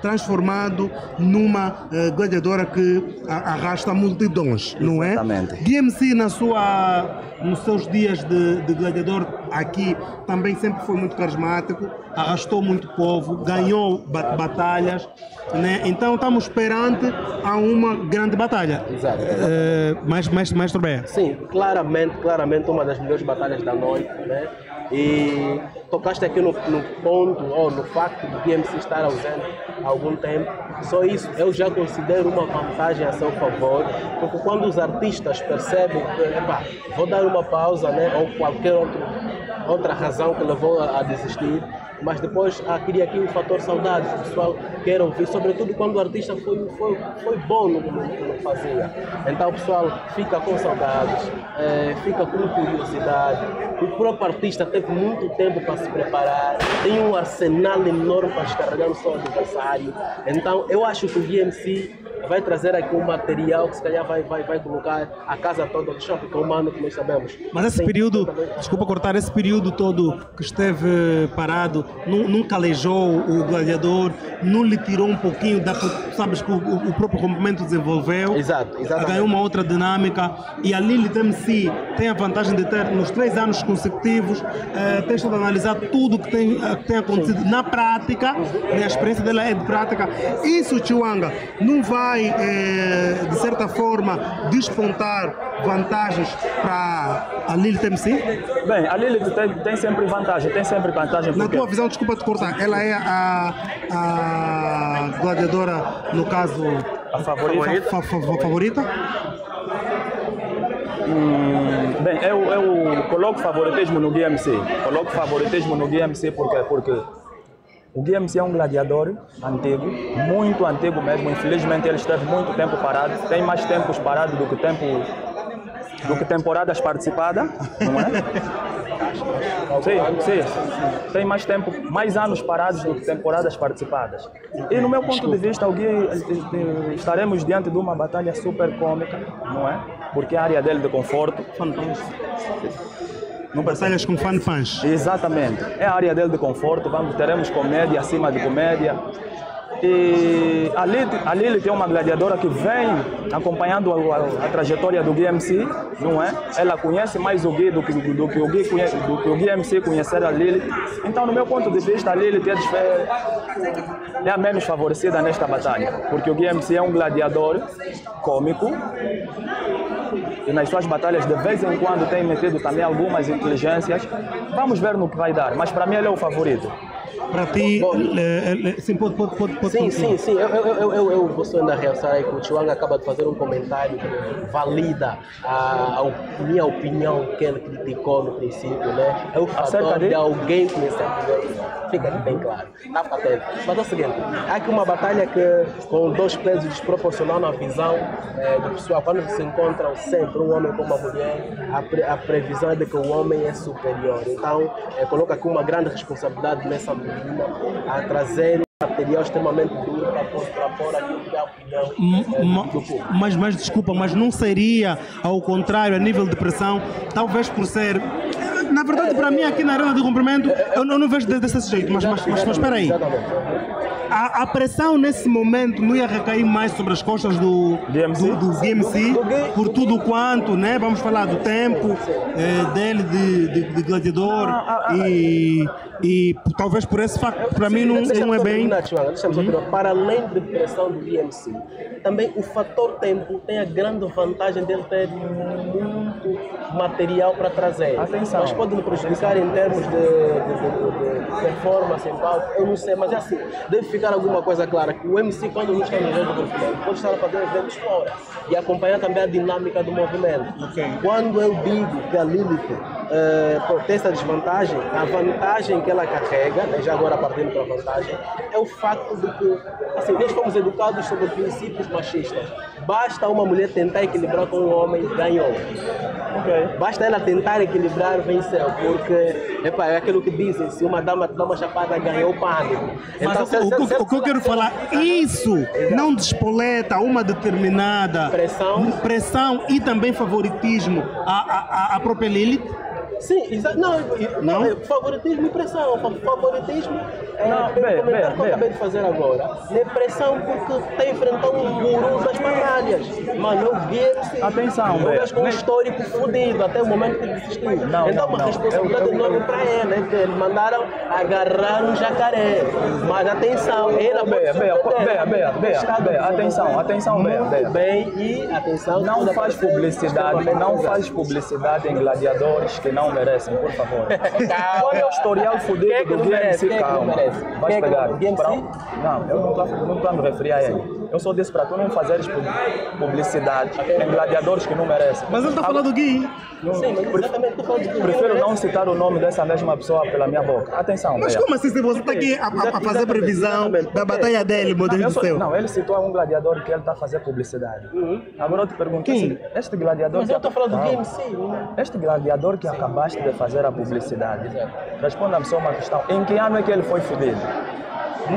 transformado numa eh, gladiadora que a- arrasta multidões, não é? Exatamente. DMC na sua, nos seus dias de, de gladiador aqui também sempre foi muito carismático, arrastou muito povo, ganhou ba- batalhas, né? então estamos perante a uma grande batalha. Exato. Eh, mais, mais, mais Beia. Sim, claramente, claramente uma das melhores batalhas da noite, né? E tocaste aqui no, no ponto, ou no facto do DMC estar ausente há algum tempo. Só isso eu já considero uma vantagem a seu favor, porque quando os artistas percebem que, vou dar uma pausa, né, ou qualquer outro, outra razão que levou a, a desistir, mas depois ah, cria aqui um fator saudade, o pessoal quer ouvir, sobretudo quando o artista foi, foi, foi bom no que fazia. Então o pessoal fica com saudades, eh, fica com curiosidade. O próprio artista teve muito tempo para se preparar, tem um arsenal enorme para descarregar no seu adversário. Então eu acho que o DMC vai trazer aqui um material que se calhar vai, vai, vai colocar a casa toda no chão, porque é humano, como nós sabemos. Mas esse Tem período, também- desculpa cortar, esse período todo que esteve parado, nu- nunca aleijou o gladiador, não lhe tirou um pouquinho da. Sabes que o, o próprio rompimento desenvolveu. Exato. Ganhou uma outra dinâmica e a Lilith MC tem a vantagem de ter, nos três anos consecutivos, eh, ter estado a analisar tudo que tem, eh, que tem acontecido na prática, né, a experiência dela é de prática. Isso, Chiwanga, não vai, eh, de certa forma, despontar vantagens para a Lilith MC? Bem, a Lilith tem, tem sempre vantagem, tem sempre vantagem Na tua visão, desculpa te cortar, ela é a, a gladiadora, no caso, a favorita. fa- fa- fa- favorita? Bem, eu, eu coloco favoritismo no DMC. Coloco favoritismo no DMC porque, porque o DMC é um gladiador antigo, muito antigo mesmo. Infelizmente ele esteve muito tempo parado. Tem mais tempos parados do que tempo do que temporadas participadas, não é? Sim, sim. Tem mais tempo, mais anos parados do que temporadas participadas. E no meu ponto de vista, o Gui, estaremos diante de uma batalha super cômica, não é? Porque é a área dele de conforto. Não? Batalhas com fan fans. Exatamente. É a área dele de conforto. Vamos, teremos comédia acima de comédia. E a Lili, a Lili tem uma gladiadora que vem acompanhando a, a- a trajetória do Gui MC, não é? Ela conhece mais o Gui do que, do que o Gui conhece, do que o Gui MC conhecer a Lili. Então, no meu ponto de vista, a Lili é, é a menos favorecida nesta batalha, porque o Gui MC é um gladiador cômico, e nas suas batalhas de vez em quando tem metido também algumas inteligências. Vamos ver no que vai dar, mas para mim ele é o favorito. Para ti, eh, eh, sim, pode, pode, pode, pode Sim, sim, sim. Eu, eu, eu, eu, só ainda realçar aí que o Chiwanga acaba de fazer um comentário que valida a, minha opinião que ele criticou no princípio, né? É o fator de? de alguém conhecer primeiro. Fica aqui bem claro. Está atento. Mas é o seguinte, há aqui uma batalha que com dois pesos desproporcional na visão eh, do pessoal. Quando se encontram sempre um homem com uma mulher, a, pre- a previsão é de que o homem é superior. Então, eh, coloca aqui uma grande responsabilidade nessa menina a trazer material extremamente duro para contrapor aquilo que é a opinião eh, do público. mas, mas desculpa, mas não seria ao contrário, a nível de pressão, talvez por ser. Na verdade, para mim, aqui na arena de cumprimento, eu não, eu não vejo de- desse jeito, mas, mas, mas, mas espera aí. Exatamente. A, a pressão nesse momento não ia recair mais sobre as costas do DMC? do, do DMC, por tudo quanto, né? Vamos falar do tempo eh, dele de, de, de gladiador e, e talvez por esse facto, para mim, não, não é bem. terminar. Para além de pressão do DMC, também o fator tempo tem a grande vantagem dele ter muito material para trazer. Atenção. Mas pode me prejudicar em termos de, de- de- de- de performance em palco, eu não sei, mas é assim, deve ficar alguma coisa clara, que o MC quando não está no evento do movimento, pode estar a fazer eventos fora e acompanhar também a dinâmica do movimento. Quando eu digo que a Lilith eh, tem essa desvantagem, a vantagem que ela carrega, né, já agora partindo para a vantagem, é o facto de que assim, nós fomos educados sobre princípios machistas. Basta uma mulher tentar equilibrar com um homem, ganhou. Ok. Basta ela tentar equilibrar, venceu. Porque, epa, é aquilo que dizem, se uma dama te dá uma chapada, ganhou o pânico. Mas Então, o, se- o- que eu quero falar, isso não despoleta uma determinada Pressão. pressão e também favoritismo à, à, à própria Lilith. Sim, exa- não, não, Não? é favoritismo e pressão. Fa- Favoritismo é Não, bem, comentário bem, que eu bem. acabei de fazer agora. É pressão porque está enfrentando um guru das batalhas. Mano, eu vi Atenção, gajo com um velho. histórico fodido até o momento que ele desistiu. Não, então, uma responsabilidade enorme para ele, né? Que eles mandaram agarrar um jacaré. Mas atenção, ele Bea, Bea, Bea, Bea, Bea, Bea, atenção, atenção, Bea, Bea. Bem, e atenção, Não faz publicidade, não faz publicidade em gladiadores que não merecem, por favor. Qual é o historial é que do não merece? DMC? Quem é que não merece? Vais pegar. não- Não, eu não estou não tô a me referir a ele. Eu só disse para tu não fazeres pu- publicidade em gladiadores que não merecem. Mas ele está falando do Gui. Sim, mas exatamente, tu falando de Prefiro não citar o nome dessa mesma pessoa pela minha boca. Atenção, Mas como assim se você está aqui a, fazer previsão da batalha dele, meu Deus Eu do céu? não, ele citou um gladiador que ele está a fazer publicidade. Agora eu te pergunto, Quem? esse- este gladiador. Mas eu estou falando do Calma. GMC. né? Este gladiador que acabaste de fazer a publicidade, responda-me só uma questão. Em que ano é que ele foi fedido?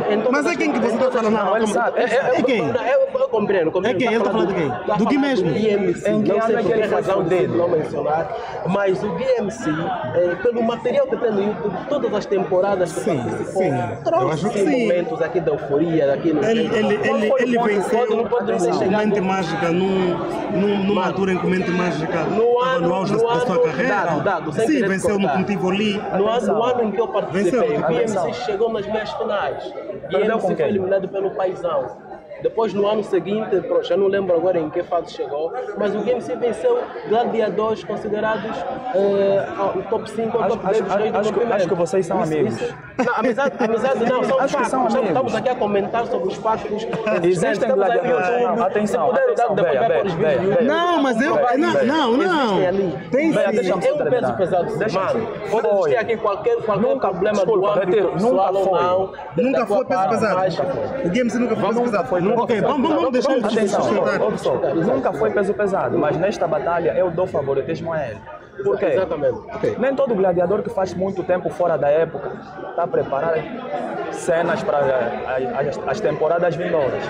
Então, Mas é quem que você está falando? Não, ele sabe. É, é, é quem? Eu, eu, compreendo, compreendo. É quem? Ele tá falando de quem? Do Gui mesmo? IMC. Em que não sei é que por ele que razão de fudido? não mencionar, mas o GMC, eh, pelo material que tem no YouTube, todas as temporadas que Sim, participou, sim. Trouxe sim. momentos aqui da euforia, daquilo. Ele, ele, ele, ele ponto? venceu Pode- não pode dizer a Mente no- Mágica num, num, numa altura em que Mente Mágica no ano- no auge da, no da sua carreira. dado, dado, Sim, venceu no cortar. Contivo ali. No ano, no ano em que eu participei, Venceu. o. BMC chegou nas meias finais. Perdeu BMC com foi eliminado pelo Paizão. Depois, no ano seguinte, já não lembro agora em que fase chegou, mas o BMC venceu gladiadores considerados eh, o top 5 ou Acho- top 10 dos acho- reis do acho que- acho que vocês são amigos. não, amizade, amizade não, são Acho que factos. são Estamos- amigos. Estamos aqui a comentar sobre os factos. Existem gladiadores. Atenção, Se puder atenção, os Beia, vídeos, Beia. Não, mas eu. Não, não, não. Tem sim. É um peso pesado. Mano, pode existir aqui qualquer, qualquer Nunca- problema desculpa, do âmbito pessoal nunca ou foi. não. Nunca foi peso pesado. O GMC nunca foi peso pesado. Ok, vamos, vamos deixar ele Atenção, sustentar. ouve só, nunca foi peso pesado, mas nesta batalha eu dou favoritismo a ele. Por quê? Exatamente. Nem todo gladiador que faz muito tempo fora da época está preparado cenas para as, as temporadas vindouras.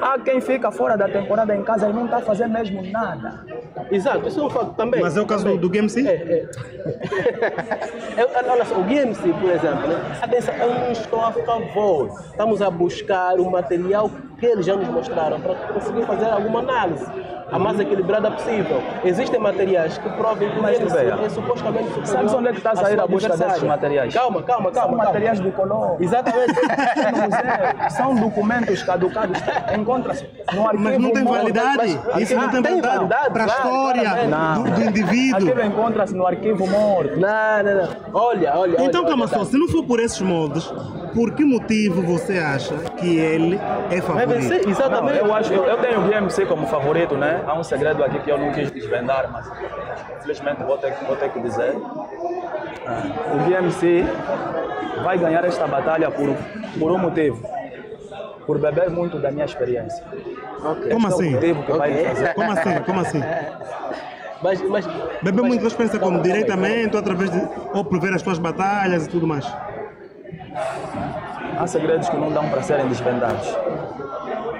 Há quem fica fora da temporada em casa e não está fazendo mesmo nada. Exato, isso é um fato também. Mas é o caso do, do GMC? É, é. É, Olha só, o GMC, por exemplo, né? atenção, eu não estou a favor. Estamos a buscar o material que eles já nos mostraram para conseguir fazer alguma análise a mais equilibrada possível. Existem materiais que provam que o Mas, GMC Beia, é supostamente superior Sabes onde é que estás a ir sua à busca desses materiais? Calma, calma, São calma. calma. materiais do color. Exatamente. São documentos caducados. Encontra-se no arquivo. Mas não tem validade. mas- Isso não tem tem validade para a história do, do indivíduo. Aquilo encontra-se no arquivo morto. Não, não, não. Olha, olha. Então, olha, calma olha, só, se não for por esses moldes, por que motivo você acha que ele é Vai favorito? Não, exatamente. eu acho eu, eu tenho o BMC como favorito, né? Há um segredo aqui que eu não quis desvendar, mas infelizmente vou ter, que- vou ter que dizer. Ah, O BMC vai ganhar esta batalha por, por um motivo. Por beber muito da minha experiência. Como Este é o assim? motivo que vai Ok. fazer. Como assim? Como assim? Mas, mas, Beber mas- muito da experiência como diretamente, ou através de. ou por ver as tuas batalhas e tudo mais. Há segredos que não dão para serem desvendados.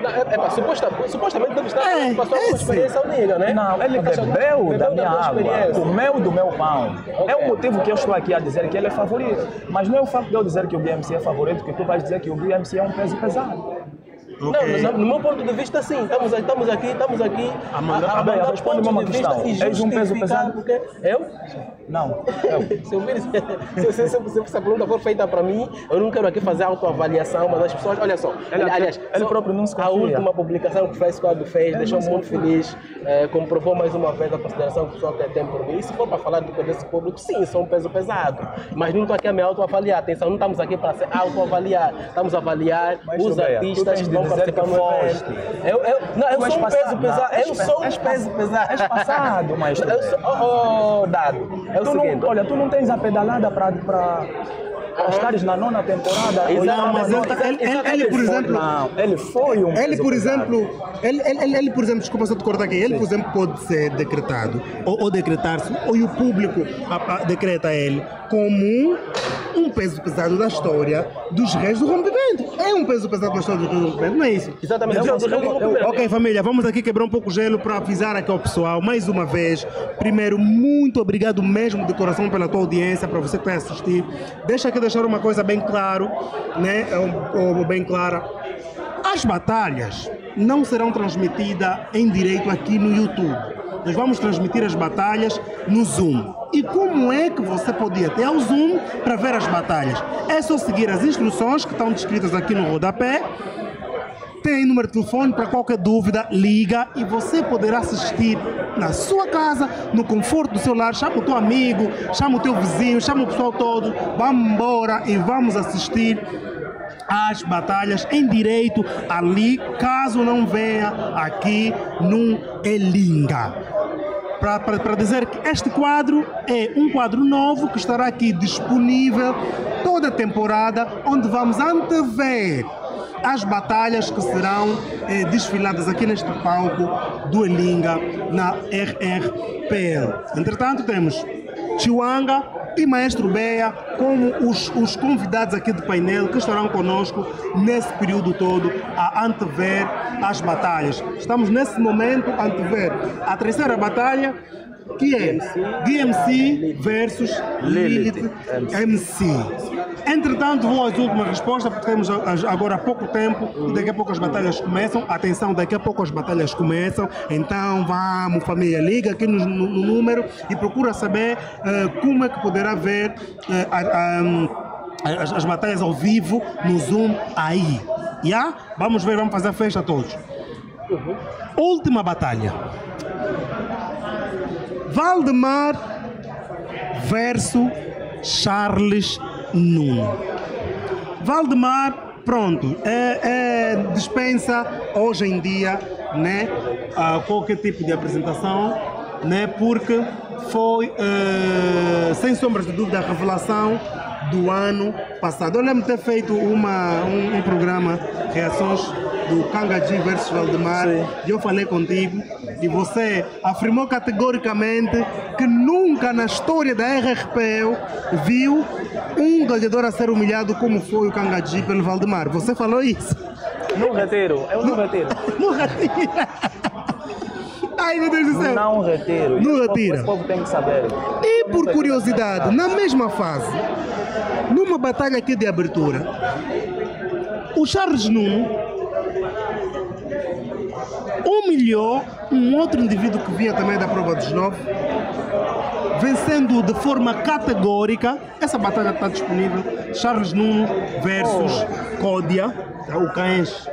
Não, é, é, pá, suposta, supostamente deve estar É, passou é alguma sim. experiência única, né? Não, ele caixa- bebeu da minha tua água, comeu do meu pão. É Ok. o motivo que eu estou aqui a dizer que ele é favorito. Mas não é o fato de eu dizer que o BMC é favorito que tu vais dizer que o BMC é um peso pesado. Não, Ok. no, meu ponto de vista, sim. Estamos, aqui- estamos aqui, estamos aqui A mandar- a, a Bem, mandar responde-me pontos uma questão. e És um peso pesado? Porque eu? Não, eu. Se, eu vir, se, se, se, se essa pergunta for feita para mim, eu não quero aqui fazer autoavaliação, mas as pessoas, olha só, Ele- aliás, ele só próprio não se a última publicação que o Fred Squad fez deixou-me não muito feliz, eh, comprovou mais uma vez a consideração que o pessoal tem- por mim. E se for para falar do desse público, sim, sou um peso pesado, mas não estou aqui a me autoavaliar. Atenção, não estamos aqui para se autoavaliar, estamos a avaliar Mas, os artistas que vão dizer participar que foste. Eu, eu, não, eu és sou um passado, peso pesado, eu sou um peso pesado. és passado, maestro. Eu sou, oh, Dado, é Tu não, olha, tu não tens a pedalada para estares na nona temporada. Exato, Não, mas ele, na- tá- ele, ele, ele, por exemplo. Não, ele foi um Ele, por exemplo, ele, ele, ele, ele, por exemplo, desculpa só te cortar aqui, ele, por exemplo, pode ser decretado ou, ou decretar-se, ou o público a- a- decreta ele como um, peso pesado da história dos reis do rompimento. É um peso pesado da história dos reis do rompimento, não é isso? Exatamente, eu- eu, eu, Ok, família, vamos aqui quebrar um pouco o gelo para avisar aqui ao pessoal, mais uma vez. Primeiro, muito obrigado mesmo de coração pela tua audiência, para você que está a assistir. Deixa aqui deixar uma coisa bem claro, né? é um- ou bem clara. As batalhas não serão transmitidas em direito aqui no YouTube. Nós vamos transmitir as batalhas no Zoom. E como é que você pode ir até ao Zoom para ver as batalhas? É só seguir as instruções que estão descritas aqui no rodapé. Tem número de telefone para qualquer dúvida, liga e você poderá assistir na sua casa, no conforto do seu lar. Chama o teu amigo, chama o teu vizinho, chama o pessoal todo. Vamos embora e vamos assistir às batalhas em direito ali, caso não venha aqui no Elinga para dizer que este quadro é um quadro novo que estará aqui disponível toda a temporada, onde vamos antever as batalhas que serão eh, desfiladas aqui neste palco do Elinga na RRPL. Entretanto, temos Chiwanga e Maestro Beia como os, os convidados aqui do painel que estarão conosco nesse período todo a antever as batalhas. Estamos nesse momento a antever a terceira batalha que é DMC versus Lilith MC. Entretanto, vou às últimas respostas, porque temos agora pouco tempo e daqui a pouco as batalhas começam. Atenção, daqui a pouco as batalhas começam. Então, vamos, família, liga aqui no, no, no número e procura saber uh, como é que poderá ver uh, a, a, as, as, batalhas ao vivo no Zoom aí. Yeah? Vamos ver, vamos fazer a festa todos. Uhum. Última batalha. Valdemar versus Charles Nuno. Valdemar, pronto, é, é, dispensa hoje em dia né, qualquer tipo de apresentação, né, porque foi, uh, sem sombras de dúvida, a revelação do ano passado. Eu lembro de ter feito uma, um, um programa, Reações do Kangaji versus Valdemar, Sim. e eu falei contigo, e você afirmou categoricamente que nunca na história da RRPL viu um gladiador a ser humilhado como foi o Kangaji pelo Valdemar. Você falou isso? No retiro, eu não retiro. não retira. Ai meu Deus do céu. Não retiro. Não retira. O povo tem que saber. E por curiosidade, na mesma fase, numa batalha aqui de abertura, o Charles Nuno humilhou um outro indivíduo que vinha também da prova dos nove, vencendo de forma categórica. Essa batalha está disponível. Charles Nuno versus oh. Códia, o Cães.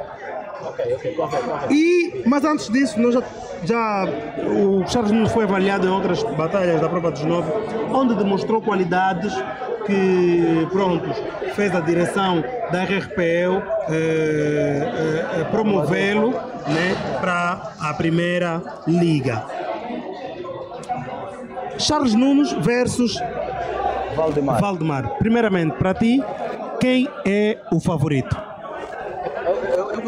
E, mas antes disso, nós já, já, o Charles Nuno foi avaliado em outras batalhas da prova dos nove, onde demonstrou qualidades que, pronto, fez a direção da RRPL eh, eh, eh, promovê-lo né, para a primeira liga. Charles Nunes versus Valdemar. Valdemar. Primeiramente, para ti, quem é o favorito?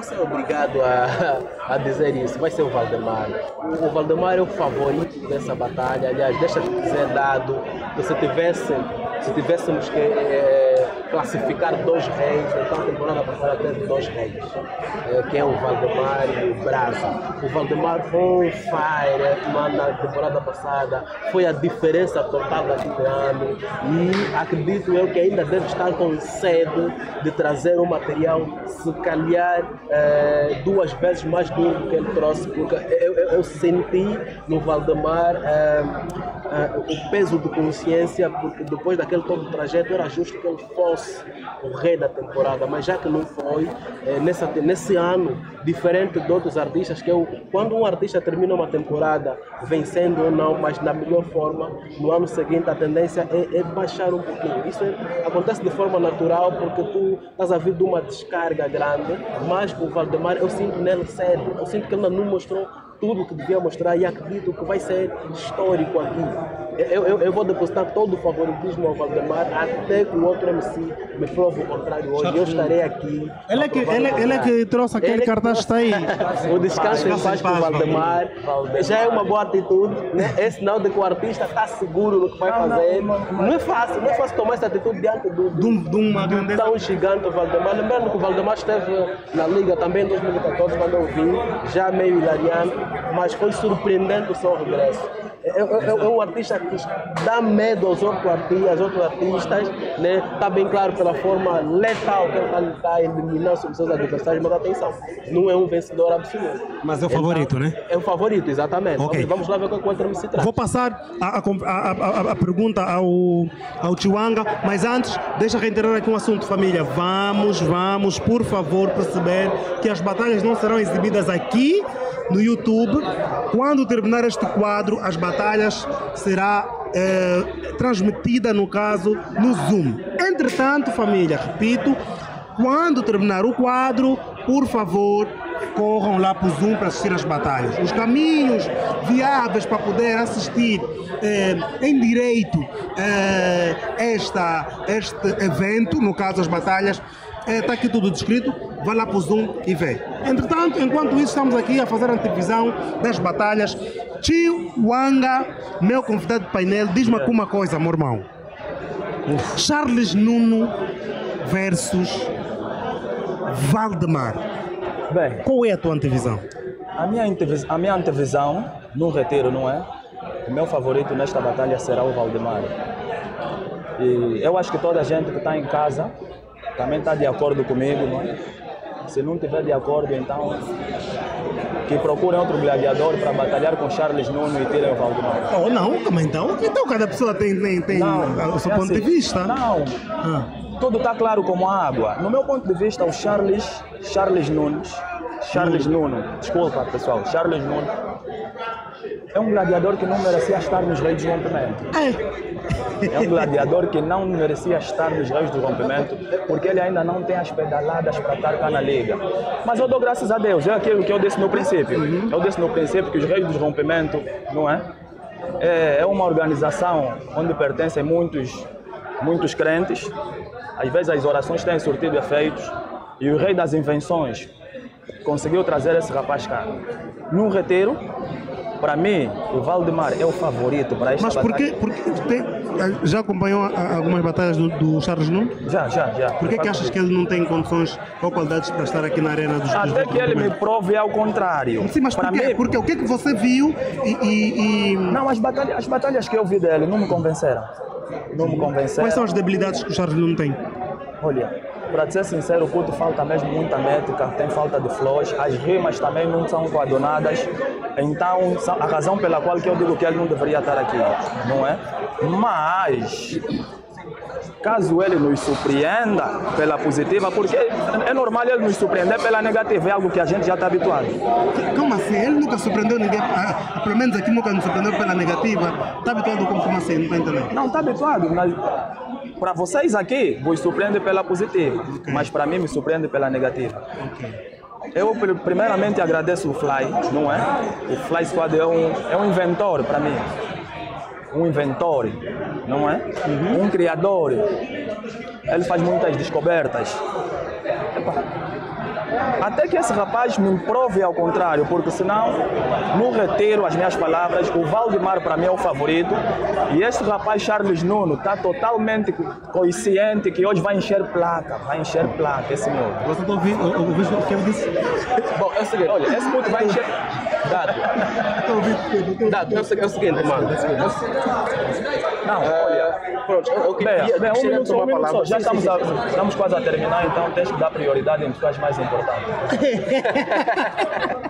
Ser obrigado a, a dizer isso. Vai ser o Valdemar. O Valdemar é o favorito dessa batalha. Aliás, deixa de dizer dado se tivesse, se tivéssemos que é, classificar dois reis, então a temporada passada teve dois reis, é, que é o Valdemar e o Brasa. O Valdemar on fire, mano, na temporada passada. Foi a diferença total daquele ano e acredito eu que ainda deve estar com sede de trazer um material, se calhar é, duas vezes mais duro do que ele trouxe, porque eu, eu, eu senti no Valdemar é, é, o peso de consciência, porque depois daquele todo trajeto era justo que ele fosse o rei da temporada, mas já que não foi, é, nessa, nesse ano, diferente de outros artistas, que eu, quando um artista termina uma temporada vencendo ou não, mas na melhor forma, no ano seguinte a tendência é, é baixar um pouquinho. Isso é, acontece de forma natural porque tu estás a vir de uma descarga grande, mas o Valdemar eu sinto nele cedo, eu sinto que ele não mostrou tudo o que devia mostrar e acredito que vai ser histórico aqui. Eu, eu, eu, vou depositar todo o favoritismo ao Valdemar até que o outro MC me prove o contrário hoje. Eu estarei aqui. Ele é que, ele, ele é que trouxe aquele ele cartaz que está aí. o descanso em paz com o Valdemar. Já é uma boa atitude. Né? É sinal de que o artista está seguro no que vai fazer. Não é fácil, não é fácil tomar essa atitude diante do, do, de, uma do tão gigante Valdemar. Lembrando que o Valdemar esteve na Liga também em 2014, quando eu vim, já meio hilariano, mas foi surpreendente o seu regresso. É, é- é um artista que dá medo aos outros artistas, aos outros artistas, né? Está bem claro pela forma letal que ele está a eliminar os seus adversários, mas atenção, não é um vencedor absoluto. Mas é o Então, favorito, né? É o favorito, exatamente. Ok. Vamos, vamos lá ver qual quanto se trata. Vou passar a, a- a- a- a pergunta ao, ao Chiwanga, mas antes, deixa reiterar aqui um assunto, família. Vamos, vamos, por favor, perceber que as batalhas não serão exibidas aqui no YouTube. Quando terminar este quadro, as batalhas será eh, transmitida, no caso, no Zoom. Entretanto, família, repito, quando terminar o quadro, por favor, corram lá para o Zoom para assistir às batalhas. Os caminhos viáveis para poder assistir eh, em direito eh, esta, este evento, no caso as batalhas, está aqui tudo descrito. Vai lá para o Zoom e vê. Entretanto, enquanto isso, estamos aqui a fazer a antevisão das batalhas. Tio Wanga, meu convidado de painel, diz-me aqui uma coisa, meu irmão. Charles Nuno versus Valdemar. Bem, Qual é a tua antevisão? a minha, antevis- a minha antevisão, no retiro, não é? O meu favorito nesta batalha será o Valdemar. E eu acho que toda a gente que está em casa também está de acordo comigo, não é? Se não estiver de acordo, então que procurem outro gladiador para batalhar com Charles Nuno e tirem o Valdemar. Ou não, também então. Então cada pessoa tem, tem, tem o seu é ponto de assim, vista. Não, Ah, tudo está claro como água. No meu ponto de vista, o Charles, Charles Nunes, Charles Nuno, desculpa pessoal, Charles Nuno, é um gladiador que não merecia estar nos Reis do Rompimento. É um gladiador que não merecia estar nos Reis do Rompimento, porque ele ainda não tem as pedaladas para estar cá na Liga. Mas eu dou graças a Deus, é aquilo que eu disse no princípio. Eu disse no princípio que os Reis do Rompimento, não é? É, é uma organização onde pertencem muitos, muitos crentes. Às vezes as orações têm surtido efeitos. E o Rei das Invenções conseguiu trazer esse rapaz cá. Num retiro, para mim, o Valdemar é o favorito para esta Mas batalha. que, por que tem- já acompanhou algumas batalhas do, do Charles Nuno? Já, já, já. Por que, achas que ele não tem condições ou qualidades para estar aqui na arena dos dos Até que ele me prove ao contrário. Sim, mas Para por quê? mim- Porque o que é que você viu e. e- e- Não, as batalhas, as batalhas que eu vi dele não me convenceram. Não me convenceram. Quais são as debilidades que o Charles Nuno tem? Olha, para ser sincero, o culto falta mesmo muita métrica, tem falta de flows, as rimas também não são coadunadas, então a razão pela qual eu digo que ele não deveria estar aqui, não é? Mas, caso ele nos surpreenda pela positiva, porque é normal ele nos surpreender pela negativa, é algo que a gente já está habituado. Como assim? Ele nunca surpreendeu ninguém, ah, pelo menos aqui nunca nos surpreendeu pela negativa. Está habituado como, como assim? Não está entendendo? Não, está habituado, mas para vocês aqui, vos surpreende pela positiva, mas para mim me surpreende pela negativa. Eu pri- primeiramente agradeço o Fly, não é? O Fly Squad é um, é um inventor para mim. Um inventor, não é? Um criador. Ele faz muitas descobertas. Epa. Até que esse rapaz me prove ao contrário, porque senão, no retiro as minhas palavras, o Valdemar para mim é o favorito e este rapaz Charles Nuno está totalmente consciente que hoje vai encher placa, vai encher placa esse meu. Você está ouvindo ouvindo o que ele disse? Bom, é o seguinte, Olha, esse puto vai encher. Dado? Dado, é o é seguinte, mano. Não, olha. Pronto, eu, queria, Bem, um minuto, só, um minuto só. Já Sim, sim, estamos, sim. a- estamos quase a terminar, então tens que dar prioridade em pessoas mais importantes.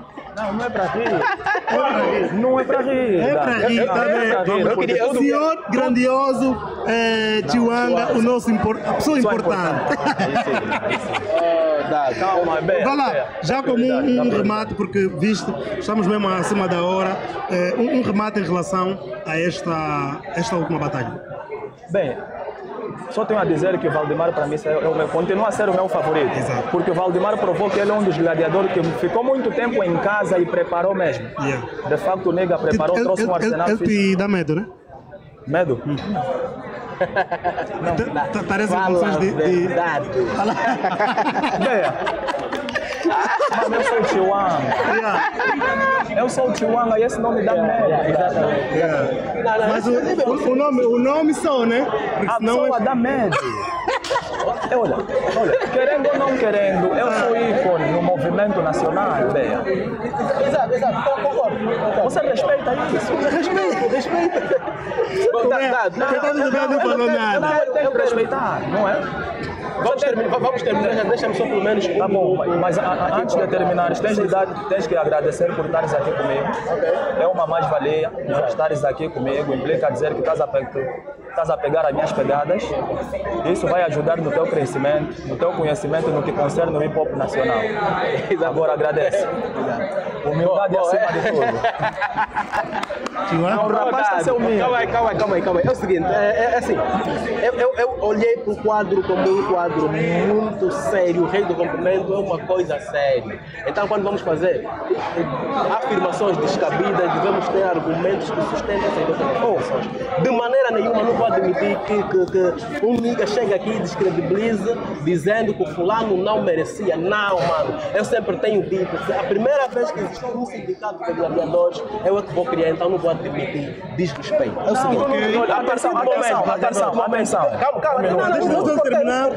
Não, não é para rir. Não é para rir. É rir, tá bem. pra rir, tudo- Senhor grandioso eh, Chiwanga, o nosso a pessoa importante. Ah, Dado. Calma, bem. Vai lá, já dá como um, dá um remate, porque visto, estamos mesmo acima da hora, eh, um, um remate em relação a esta, esta última batalha. Bem, só tenho a dizer que o Valdemar para mim é o meu, continua a ser o meu favorito. Exato. Porque o Valdemar provou que ele é um dos gladiadores que ficou muito tempo em casa e preparou mesmo. Yeah. De facto, o Nega preparou, ele, trouxe um ele- arsenal ele físico. te dá medo, né? Medo? T- Parece em Fala condições a de. de... verdade. Bem, Mano, eu sou o Chihuahua. Yeah, Eu sou o Chihuahua e esse nome dá medo. Exatamente. yeah. Mas o, o, o nome, o nome só, né? Porque A senão pessoa é- dá medo. Olha, olha, querendo ou não querendo, eu sou ícone no movimento nacional, Beia. Exato, exato. Então, concordo. Você respeita isso. Respeito, respeito. Bom, tá, tá, tá lugar não falou nada. Tem que respeitar, não é? Vamos terminar, vamos terminar, deixa-me só pelo menos. Tá bom, mas a- antes de terminares, tens, de dar, tens que agradecer por estares aqui comigo. É uma mais-valia estares aqui comigo, implica dizer que estás a, estás a pegar as minhas pegadas. Isso vai ajudar no teu crescimento, no teu conhecimento no que concerne o hip hop nacional. Agora agradece. Humildade Bom, acima é. de tudo. Não, o rapaz está a ser humilde. Calma aí, calma aí, calma aí, calma aí. É o seguinte, é, é assim, eu, eu, eu olhei para o quadro como um quadro muito sério. O Rei do Cumprimento é uma coisa séria. Então, quando vamos fazer eh, afirmações descabidas, devemos ter argumentos que sustentem essas afirmações. De maneira nenhuma, não vou admitir que, que, que um nigga chega aqui e descredibiliza dizendo que o fulano não merecia. Não, mano. Eu sempre tenho dito que a primeira vez que existiu um sindicato de gladiadores, eu é que vou criar, então não vou admitir desrespeito. É o seguinte, a partir do Atenção, momento- atenção, atenção. Calma, calma, terminar.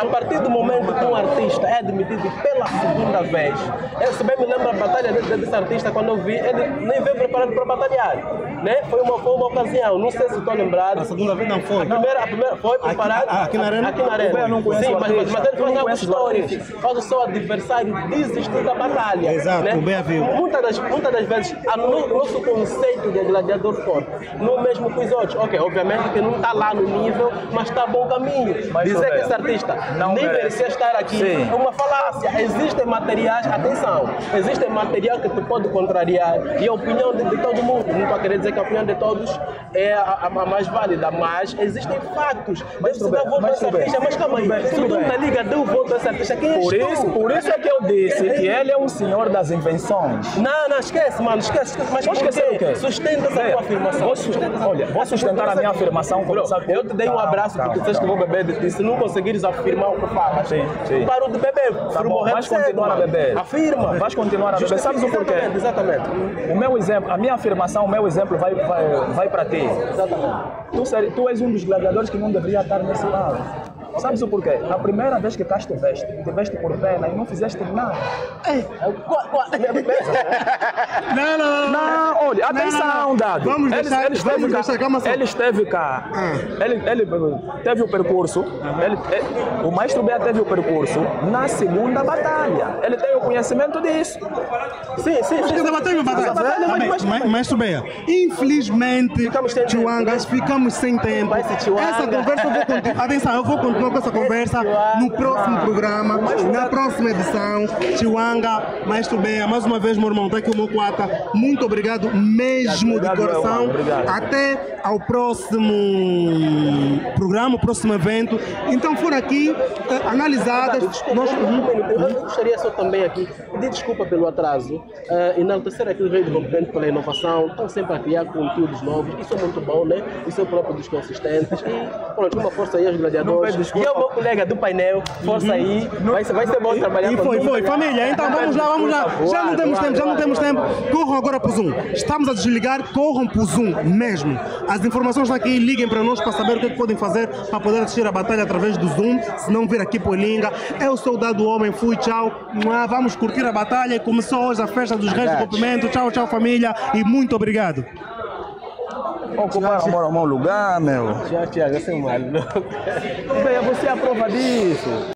A partir do momento que um artista é admitido pela segunda vez, eu se bem me lembro a batalha de- de- desse artista quando eu vi, ele nem veio preparado para batalhar. Né? Foi, uma, foi uma ocasião, não sei se estou lembrado. A segunda vez não foi. A primeira, a primeira foi preparado Aqui- aqui na arena? Aqui na arena. Eu não conheço Sim, o mas, mas, ele faz algo o histórico. Faz o seu adversário desistir da batalha. Exato, né? o Bea viu. Muitas das, muitas das vezes, a no- nosso conceito de gladiador forte, não é mesmo que os outros. Ok, obviamente que não está lá no nível, mas está a bom caminho. Mas, Dizer que esse artista não nem merecia estar aqui Sim. é uma falácia. Existem materiais, atenção, existem material que te pode contrariar e a opinião de, de todo mundo. Não estou a querer dizer que a opinião de todos é a, a- a mais válida, mas existem factos. Tudo dar bem, voto a mas esse artista. Mas calma aí, se tu na liga deu voto a esse artista, quem és Por tu? isso, por isso é que eu disse que ele é um senhor das invenções. Não, não, esquece, mano, esquece. esquece. Mas por esquecer o quê? Sustenta essa tua afirmação. Vou sustentar, olha, vou sustentar a minha afirmação. Bro, eu te dei um Calma, abraço porque calma, disseste que calma. vou beber de ti. Se não conseguires afirmar o que falas, Sim, sim. parou de beber. Tá bom, vais cedo, continuar a beber. Afirma. Vais continuar a beber. Sabes o porquê? Exatamente. O meu exemplo, a minha afirmação, o meu exemplo vai, vai, vai para ti. Exatamente. Tu, tu és um dos gladiadores que não deveria estar nesse lado. Sabes o porquê? A primeira vez que cá estiveste, estiveste por pena e não fizeste nada. Não, não. Não, olha, Não, atenção, não. Dado. Vamos ele, deixar- ele esteve vamos cá. deixar, calma só. Ele esteve cá. Ah. Ele, ele teve o percurso. Ele, ele- o maestro Bea teve o percurso na segunda batalha. Ele tem o conhecimento disso. Sim, sim, sim. Essa batalha é batalha. Batalha, mas- mas- Ma- Maestro Beia, infelizmente, Ficamos sem tempo. Chuangas, ficamos sem tempo. Essa conversa eu vou continuar. Atenção, eu vou continuar com essa conversa no próximo programa, na próxima edição. Chihuanga, Maestro Beia, mais uma vez, meu irmão, tá aqui o meu quata. Muito obrigado mesmo Obrigado, de coração. Obrigado. Até ao próximo programa, próximo evento. Então, foram aqui eh, analisadas. Desculpa, Nós. Eu gostaria só também aqui pedir desculpa pelo atraso, uh, enaltecer aqui o Rei do Competente pela inovação, estão sempre a criar conteúdos novos, isso é muito bom, né? Isso é o próprio dos consistentes. E pronto, uma força aí aos gladiadores. E ao meu colega do painel, força aí, vai ser, vai ser bom trabalhar Uhum. E com foi, foi, família. Então vamos lá, vamos lá. Já não temos tempo, já não temos tempo. Corram agora para o Zoom. Estamos a desligar, corram para o Zoom mesmo. As informações estão aqui, liguem para nós para saber o que, é que podem fazer para poder assistir a batalha através do Zoom. Se não vir aqui por Linga. Eu sou o Dado Homem, fui, tchau. Vamos curtir a batalha. Começou hoje a festa dos Reis do Cumprimento. Tchau, tchau, família. E muito obrigado. Ocuparam o meu lugar, meu. Tiago, Tiago, esse é um maluco. Bea, você é a prova disso.